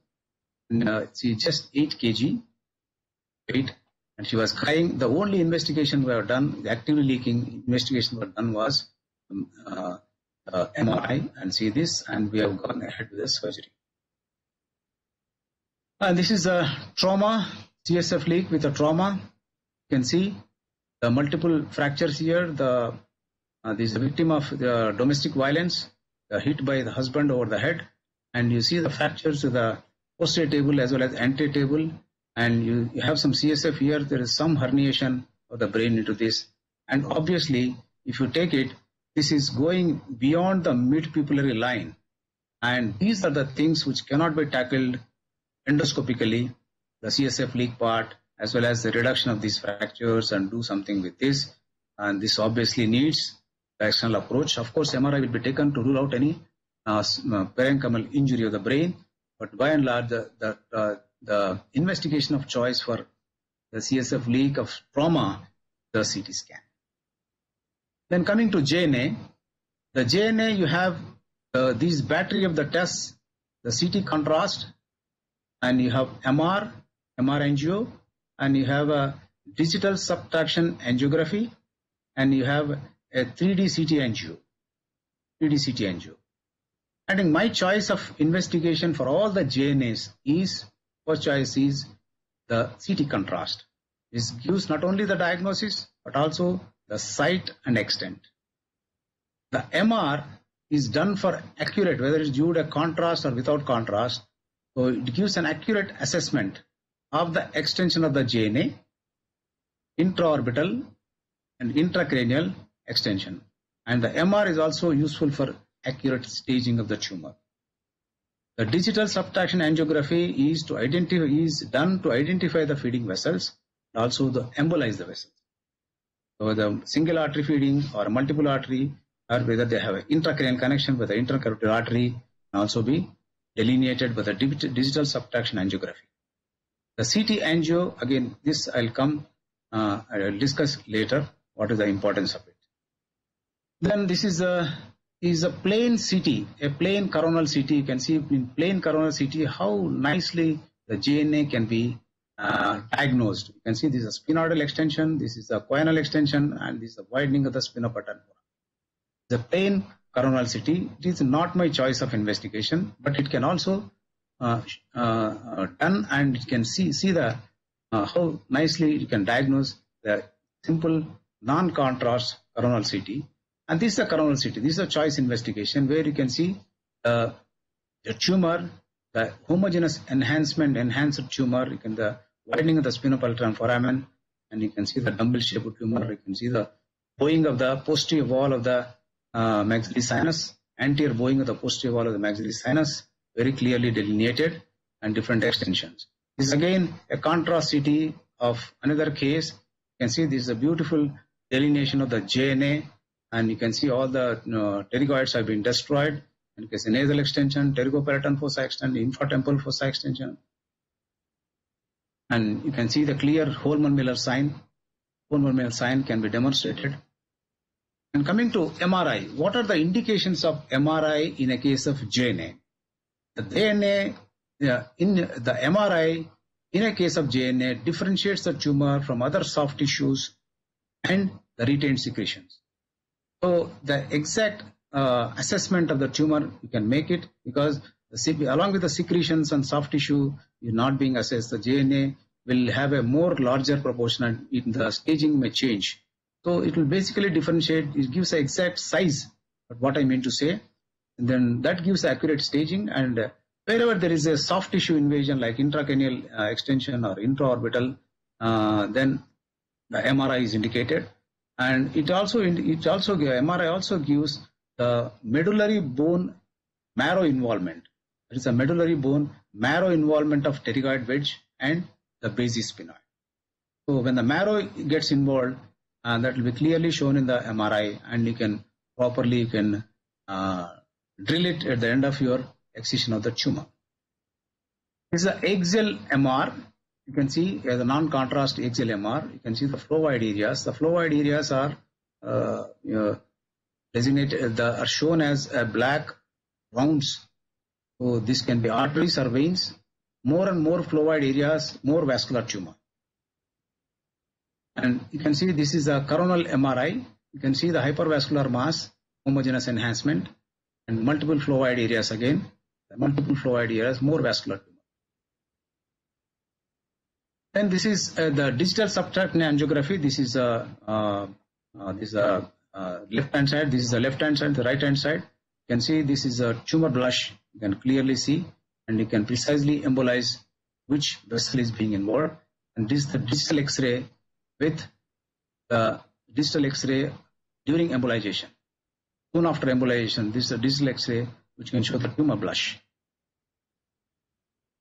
And, uh, she just 8 kg, weight, and she was crying. The only investigation we have done, the actively leaking investigation we have done was um, uh, uh, MRI and see this, and we have gone ahead with the surgery. And this is a trauma, CSF leak with a trauma. You can see the multiple fractures here. The uh, this is a victim of the domestic violence, uh, hit by the husband over the head, and you see the fractures to the posterior table as well as anterior table, and you, you have some CSF here. There is some herniation of the brain into this, and obviously, if you take it, this is going beyond the mid-pupillary line, and these are the things which cannot be tackled endoscopically, the CSF leak part, as well as the reduction of these fractures and do something with this. And this obviously needs the external approach. Of course, MRI will be taken to rule out any uh, uh, parenchymal injury of the brain. But by and large, the, the, uh, the investigation of choice for the CSF leak of trauma, the CT scan. Then coming to JNA, the JNA you have uh, these battery of the tests, the CT contrast, and you have MR, MR angio, and you have a digital subtraction angiography, and you have a 3D CT angio, 3D CT angio. I think my choice of investigation for all the JNAs is, first choice is the CT contrast. This gives not only the diagnosis, but also the site and extent. The MR is done for accurate, whether it's due to contrast or without contrast. So it gives an accurate assessment of the extension of the JNA, intraorbital and intracranial extension. And the MR is also useful for accurate staging of the tumor. The digital subtraction angiography is to identify is done to identify the feeding vessels, and also the embolize the vessels. The single artery feeding or multiple artery, or whether they have an intracranial connection with the intracarotid artery, can also be delineated with dig- digital subtraction angiography. The CT angio, again, this I'll come, uh, I'll discuss later what is the importance of it. Then this is a is a plain CT, a plain coronal CT. You can see in plain coronal CT how nicely the JNA can be uh, diagnosed. You can see this is a sphenoidal extension, this is a choanal extension, and this is the widening of the sphenopalatine. The plain coronal CT, it is not my choice of investigation, but it can also uh, uh, uh, done and you can see see the uh, how nicely you can diagnose the simple non-contrast coronal CT. And this is a coronal CT. This is a choice investigation where you can see uh, the tumor, the homogeneous enhancement, enhanced tumor. You can the widening of the sphenopalatine foramen, and you can see the dumbbell-shaped tumor. You can see the bowing of the posterior wall of the uh, maxillary sinus, anterior bowing of the posterior wall of the maxillary sinus, very clearly delineated, and different extensions. This is again a contrast CT of another case. You can see this is a beautiful delineation of the JNA, and you can see all the you know, pterygoids have been destroyed. And you can see nasal extension, pterygopalatine fossa extension, infratemporal fossa extension. And you can see the clear Holman-Miller sign. Holman-Miller sign can be demonstrated. And coming to MRI, what are the indications of MRI in a case of JNA? The DNA, yeah, in the MRI, in a case of JNA, differentiates the tumor from other soft tissues and the retained secretions. So the exact uh, assessment of the tumor, you can make it because the, along with the secretions and soft tissue is not being assessed. The JNA will have a more larger proportion and it, the staging may change. So it will basically differentiate, it gives the exact size what I mean to say. And then that gives accurate staging and wherever there is a soft tissue invasion like intracranial uh, extension or intraorbital, uh, then the MRI is indicated. And it also, it also, MRI also gives the medullary bone marrow involvement. There is a medullary bone marrow involvement of pterygoid wedge and the basis sphenoid. So when the marrow gets involved, uh, that will be clearly shown in the MRI, and you can properly you can uh, drill it at the end of your excision of the tumor. This is the axial MR. you can see as a non-contrast axial MR, you can see the flow void areas. The flow void areas are uh, you know, designated, the, are shown as a black rounds. So this can be arteries or veins. More and more flow void areas, more vascular tumor. And you can see this is a coronal MRI. You can see the hypervascular mass, homogeneous enhancement, and multiple flow void areas again. Multiple flow void areas, more vascular tumor. Then this is uh, the digital subtract angiography. This is a uh, uh, this is a uh, left hand side. This is the left hand side. The right hand side. You can see this is a tumor blush. You can clearly see, and you can precisely embolize which vessel is being involved. And this is the digital X-ray with the digital X-ray during embolization. Soon after embolization, this is a digital X-ray which can show the tumor blush.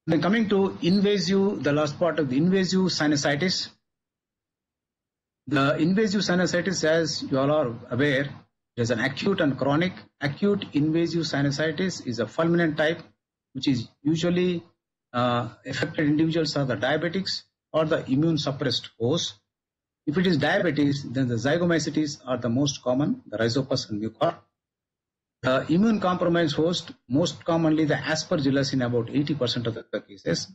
Then coming to invasive, the last part of the invasive sinusitis. The invasive sinusitis, as you all are aware, is an acute and chronic. Acute invasive sinusitis is a fulminant type, which is usually uh, affected individuals are the diabetics or the immune suppressed host. If it is diabetes, then the zygomycetes are the most common, the rhizopus and mucor. The immune compromised host, most commonly the aspergillus in about 80% of the cases.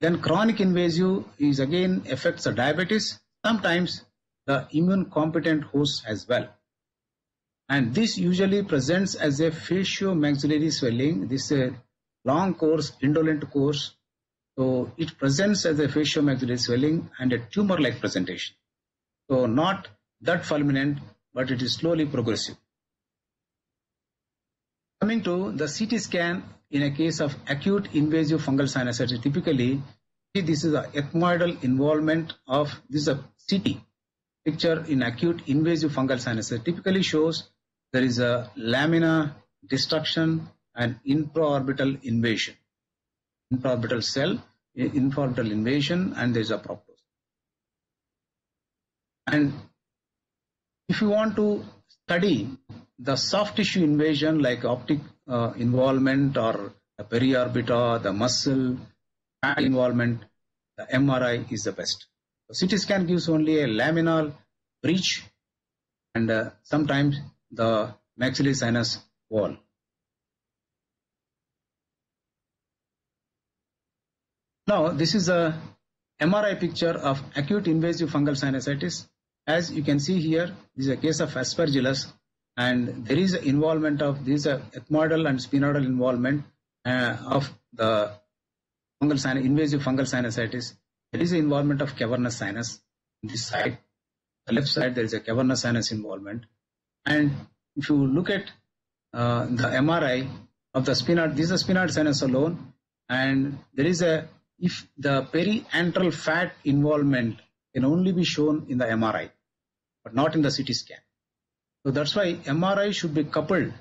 Then chronic invasive is again affects the diabetes, sometimes the immune competent host as well. And this usually presents as a facial-maxillary swelling. This is a long course, indolent course. So it presents as a facial-maxillary swelling and a tumor-like presentation. So not that fulminant, but it is slowly progressive. Coming to the CT scan in a case of acute invasive fungal sinusitis, typically see this is a ethmoidal involvement of this is a CT picture in acute invasive fungal sinusitis. Typically shows there is a lamina destruction and intraorbital invasion, Intraorbital cell, intraorbital invasion, and there is a proptosis. And if you want to study the soft tissue invasion like optic uh, involvement or the periorbita, the muscle, fat involvement, the MRI is the best. The CT scan gives only a laminal breach and uh, sometimes the maxillary sinus wall. Now this is a MRI picture of acute invasive fungal sinusitis. As you can see here, this is a case of aspergillus and there is involvement of this ethmoidal and sphenoidal involvement uh, of the fungal sinus, invasive fungal sinusitis. There is involvement of cavernous sinus this side. The left side there is a cavernous sinus involvement. And if you look at uh, the MRI of the sphenoid, this is a sphenoid sinus alone, and there is a if the periantral fat involvement can only be shown in the MRI, but not in the CT scan. So that's why MRI should be coupled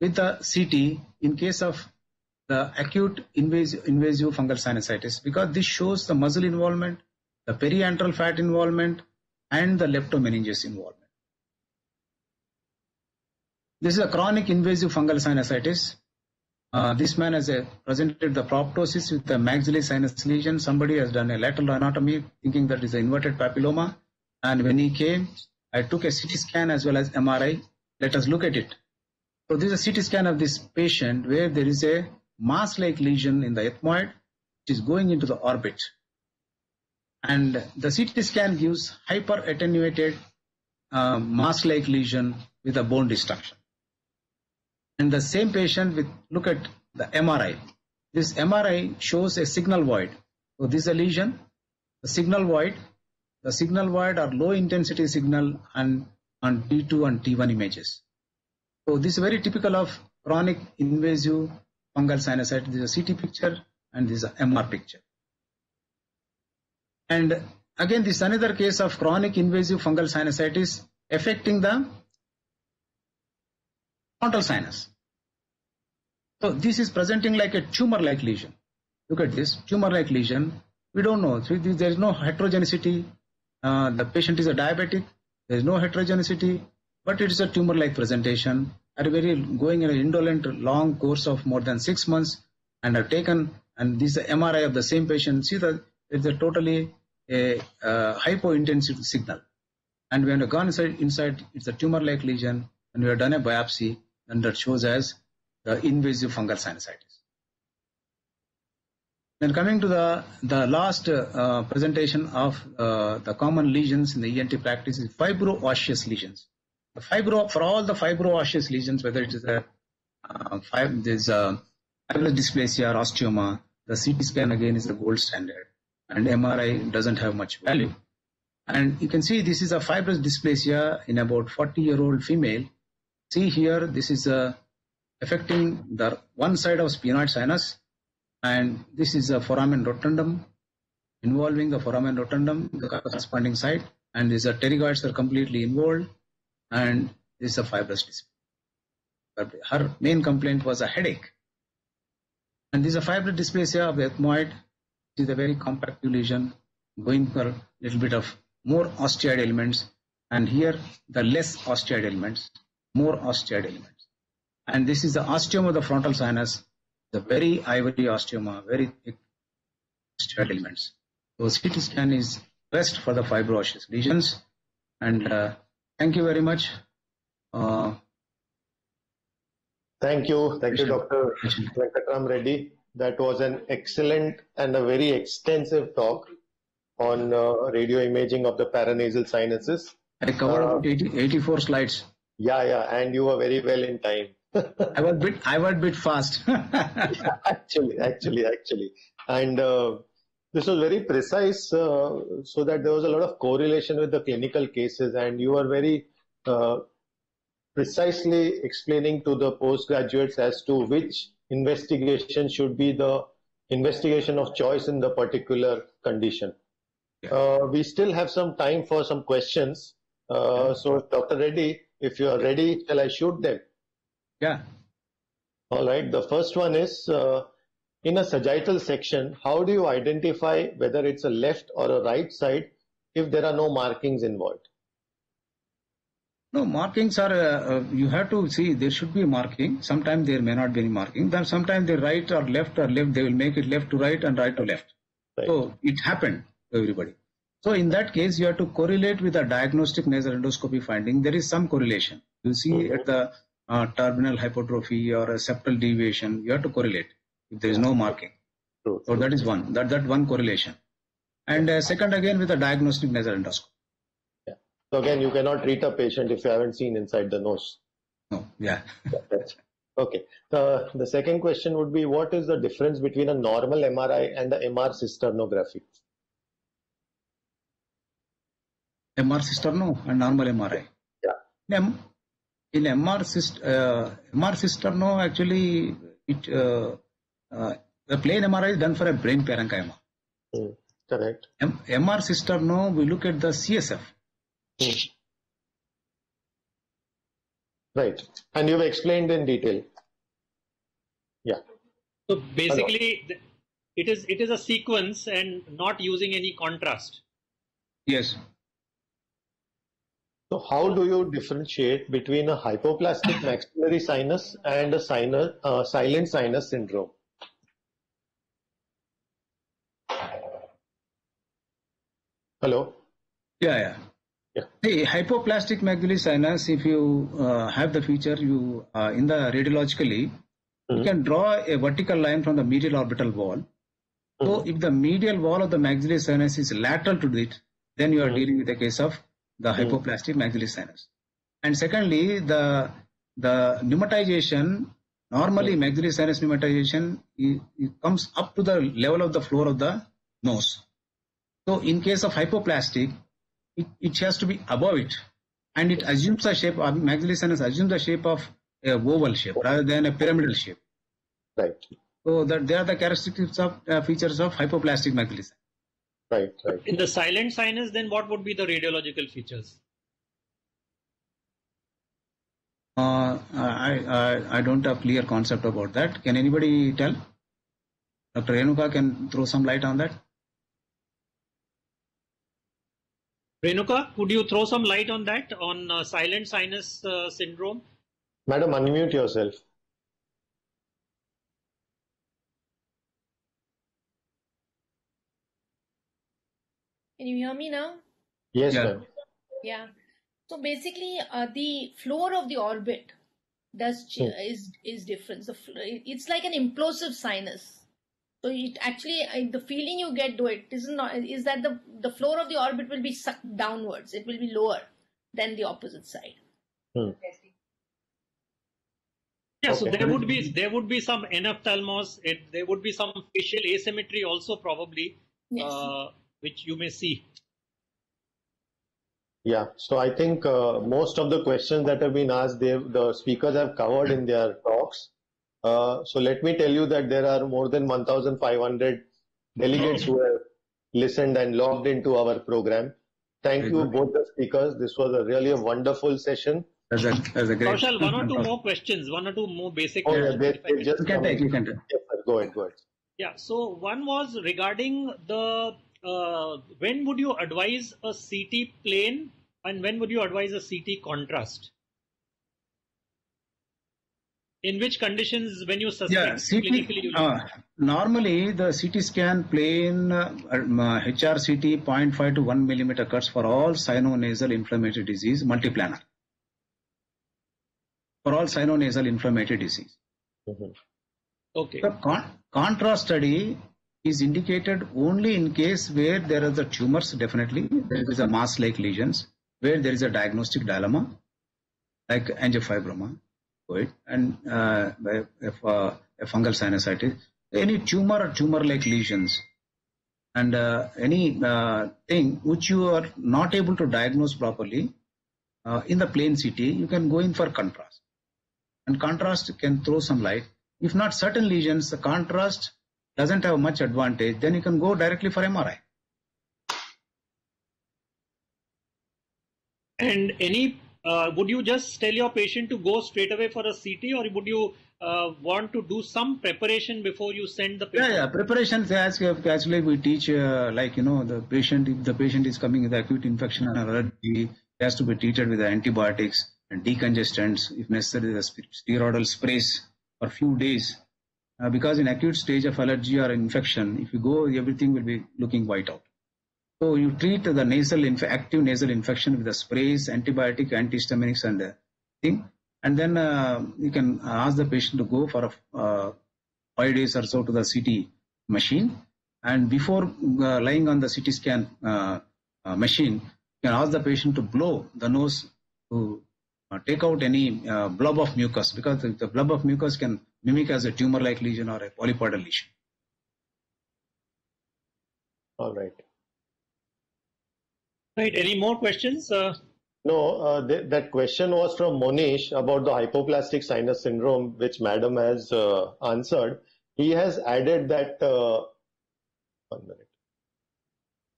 with the CT in case of the acute invasive, invasive fungal sinusitis because this shows the muscle involvement, the periantral fat involvement, and the leptomeninges involvement. This is a chronic invasive fungal sinusitis. Uh, this man has uh, presented the proptosis with the maxillary sinus lesion. Somebody has done a lateral rhinotomy thinking that is an inverted papilloma. And when he came, I took a CT scan as well as MRI. Let us look at it. So this is a CT scan of this patient where there is a mass-like lesion in the ethmoid which is going into the orbit. And the CT scan gives hyper attenuated uh, mass-like lesion with a bone destruction. And the same patient with look at the MRI. This MRI shows a signal void. So this is a lesion, the signal void. The signal void are low intensity signal and on T2 and T1 images. So this is very typical of chronic invasive fungal sinusitis. This is a CT picture and this is a MR picture. And again, this is another case of chronic invasive fungal sinusitis affecting the frontal sinus. So this is presenting like a tumor-like lesion. Look at this tumor-like lesion. We don't know. So there is no heterogeneity. Uh, the patient is a diabetic. There is no heterogeneity, but it is a tumor-like presentation. Are very going in an indolent long course of more than six months, and have taken and this is the MRI of the same patient. See that it's a totally a hypointensity signal. And when have gone inside, inside, it's a tumor-like lesion, and we have done a biopsy, and that shows as the invasive fungal sinusitis. Then coming to the, the last uh, presentation of uh, the common lesions in the ENT practice is fibro-osseous lesions. The fibro, for all the fibro-osseous lesions, whether it is a uh, fib- there's a fibrous dysplasia or osteoma, the CT scan again is the gold standard, and MRI doesn't have much value. And you can see this is a fibrous dysplasia in about 40 year old female. See here, this is uh, affecting the one side of sphenoid sinus, and this is a foramen rotundum involving the foramen rotundum, the corresponding side, and these are pterygoids are completely involved, and this is a fibrous dysplasia. But her main complaint was a headache. And this is a fibrous dysplasia of the ethmoid. Is a very compact lesion going for a little bit of more osteoid elements. And here the less osteoid elements, more osteoid elements. And this is the osteoma of the frontal sinus, the very ivory osteoma, very thick elements. So CT scan is best for the fibroosseous lesions. And uh, thank you very much. Uh, Thank you. Thank you, Dr. Venkatram Reddy. That was an excellent and a very extensive talk on uh, radio imaging of the paranasal sinuses. I covered Uh, about 80, 84 slides. Yeah, yeah, and you were very well in time. I was bit I was bit fast. actually, actually, actually. And uh, this was very precise, uh, so that there was a lot of correlation with the clinical cases, and you were very uh, precisely explaining to the postgraduates as to which investigation should be the investigation of choice in the particular condition. Uh, we still have some time for some questions. Uh, so, Dr. Reddy, if you are ready, shall I shoot them? Yeah. All right. The first one is uh, in a sagittal section, how do you identify whether it's a left or a right side if there are no markings involved? No, markings are, uh, uh, you have to see, there should be marking. Sometimes there may not be any marking. Then sometimes the right or left or left, they will make it left to right and right to left. Right. So it happened to everybody. So in that case, you have to correlate with the diagnostic nasal endoscopy finding. There is some correlation. You see Mhm. at the uh, turbinal hypertrophy or a septal deviation, you have to correlate if there is no marking. True. So that is one, that, that one correlation. And uh, second again with the diagnostic nasal endoscopy. So again, you cannot treat a patient if you haven't seen inside the nose. No, yeah. That's- Okay. The, the second question would be what is the difference between a normal MRI and the MR cisternography? MR cisterno and normal MRI. Yeah. M- in MR, cyst, uh, MR cisterno, actually, it uh, uh, the plain MRI is done for a brain parenchyma. Hmm, Correct. M- MR no. we look at the CSF. Hmm. Right. And you've explained in detail. Yeah. So basically, th- it is it is a sequence and not using any contrast. Yes. So how do you differentiate between a hypoplastic maxillary sinus and a sinus, uh, silent sinus syndrome? Hello? Yeah, yeah. Yeah. The hypoplastic maxillary sinus, if you uh, have the feature, you uh, in the radiologically, you Mhm. can draw a vertical line from the medial orbital wall. So Mhm. if the medial wall of the maxillary sinus is lateral to it, then you are Mhm. dealing with a case of the hypoplastic maxillary sinus. And secondly, the the pneumatization, normally maxillary sinus pneumatization it, it comes up to the level of the floor of the nose. So in case of hypoplastic, it, it has to be above it and it assumes the shape of maxillary sinus assumes the shape of a oval shape rather than a pyramidal shape. Right. So that they are the characteristics of uh, features of hypoplastic maxillary sinus. Right, right. In the silent sinus, then what would be the radiological features? Uh, I, I I don't have clear concept about that. Can anybody tell? Dr. Renuka can throw some light on that. Renuka, could you throw some light on that on uh, silent sinus uh, syndrome? Madam, unmute yourself. Can you hear me now? Yes, Yeah. ma'am. Yeah. So basically, uh, the floor of the orbit does ch- Hmm. is is different. The it's like an implosive sinus. So it actually uh, the feeling you get to it is not is that the the floor of the orbit will be sucked downwards. It will be lower than the opposite side. Yeah, so there would be there would be some enophthalmos. It there would be some facial asymmetry also probably, Yes. uh, which you may see. Yeah, so I think uh, most of the questions that have been asked, they the speakers have covered in their talks. Uh, so let me tell you that there are more than 1,500 delegates who have listened and logged into our program. Thank you, both the speakers. This was a really a wonderful session. That's a, that's a great. Kaushal, one or two more questions, one or two more basic Oh, yeah, questions. they, they just You can come take. You can take. Yes. Go ahead, go ahead. Yeah, so one was regarding the uh, when would you advise a CT plain and when would you advise a CT contrast? In which conditions, when you Yeah, suspect clinically, you CT. Uh, normally, the CT scan plain uh, um, uh, HRCT 0.5 to 1 millimeter cuts for all sinonasal inflammatory disease multiplanar. For all sinonasal inflammatory disease. Mhm. okay. The con- contrast study is indicated only in case where there are the tumors, definitely, there is a mass-like lesions, where there is a diagnostic dilemma, like angiofibroma, right? and uh, if, uh, a fungal sinusitis, any tumor or tumor-like lesions, and uh, any uh, thing which you are not able to diagnose properly uh, in the plain CT, you can go in for contrast. And contrast can throw some light. If not certain lesions, the contrast doesn't have much advantage, then you can go directly for MRI. And any, uh, would you just tell your patient to go straight away for a CT, or would you uh, want to do some preparation before you send the Yeah, patient? yeah. Preparations as actually we teach uh, like you know the patient if the patient is coming with acute infection and allergy, has to be treated with antibiotics and decongestants, if necessary, the steroidal sprays for few days. Uh, because in acute stage of allergy or infection, if you go, everything will be looking white out. So you treat the nasal active nasal infection with the sprays, antibiotic, antihistaminics, and thing, and then uh, you can ask the patient to go for a uh, five days or so to the CT machine, and before uh, lying on the CT scan uh, machine, you can ask the patient to blow the nose to take out any uh, blob of mucus. Because the, the blob of mucus can mimic as a tumor-like lesion or a polypoidal lesion. All right. Right. Any more questions? Uh, No, uh, th- that question was from Monish about the hypoplastic sinus syndrome, which Madam has uh, answered. He has added that. Uh, one minute.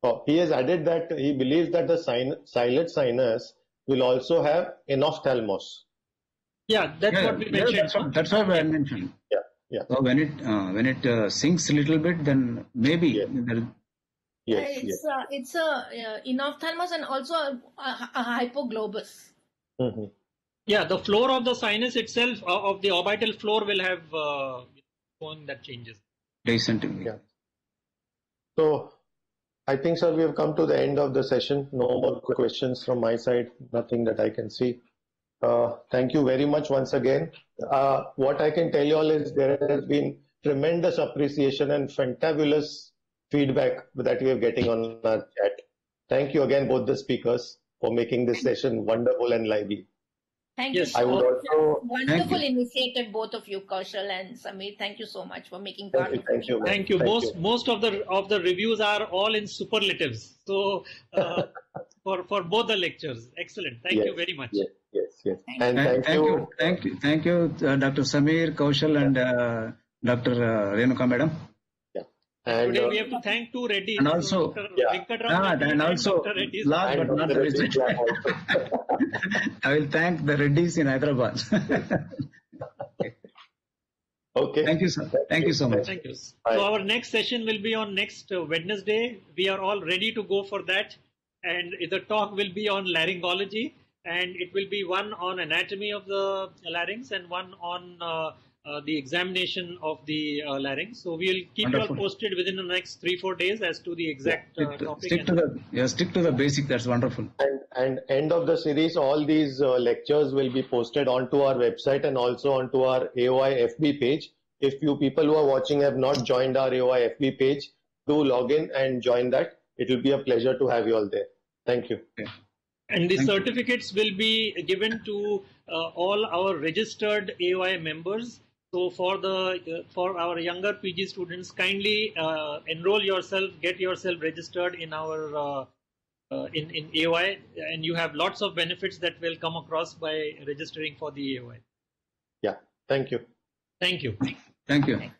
Oh, he has added that he believes that the sin- silent sinus will also have enophthalmos. Yeah, that's Yeah, what we yeah, mentioned. that's, what, that's what I mentioned. Yeah, yeah. So when it uh, when it uh, sinks a little bit, then maybe Yeah. there- Yes, it's yes. uh, it's a uh, enophthalmos and also a, a, a hypoglobus. Mhm. Yeah, the floor of the sinus itself, uh, of the orbital floor, will have uh, shown that changes. decent. Yeah. So I think, sir, we have come to the end of the session. No more questions from my side. Nothing that I can see. Uh, thank you very much once again. Uh, what I can tell you all is there has been tremendous appreciation and fantabulous feedback that we are getting on our chat. Thank you again, both the speakers, for making this session wonderful and lively. Thank Yes, you. I would also Wonderful initiative, both of you, Kaushal and Samir. Thank you so much for making thank part you, of thank it. you. Thank you. most most of the of the reviews are all in superlatives. So uh, for for both the lectures, excellent. Thank you very much. Yes, yes, yes. Thank And Thank, thank, thank you, thank you, thank you, uh, Dr. Samir, Kaushal, and uh, Dr. Uh, Renuka, madam. And, Today uh, we have to thank two Reddy's. And also- Dr. Yeah. Ah, Reddy and also, Dr. Last and but not Dr. least, Reddy's lab. I will thank the Reddys in Hyderabad. Okay. thank you, sir. Thank you so much. Thank you. Bye. So our next session will be on next uh, Wednesday. We are all ready to go for that. And the talk will be on laryngology and it will be one on anatomy of the larynx and one on uh, uh, the examination of the uh, larynx. So we'll keep Wonderful. you all posted within the next three four days as to the exact uh, Stick to, topic. stick and- to the yeah, stick to the basic. That's wonderful. And, and end of the series, all these uh, lectures will be posted onto our website and also onto our AOI FB page. If you people who are watching have not joined our AOI FB page, do log in and join that. It will be a pleasure to have you all there. Thank you. And the Thank you. certificates will be given to uh, all our registered AOI members. So for the uh, for our younger PG students, kindly uh, enroll yourself, get yourself registered in our uh, uh, in in AOI, and you have lots of benefits that will come across by registering for the AOI. Yeah. Thank you. Thank you. Thank you.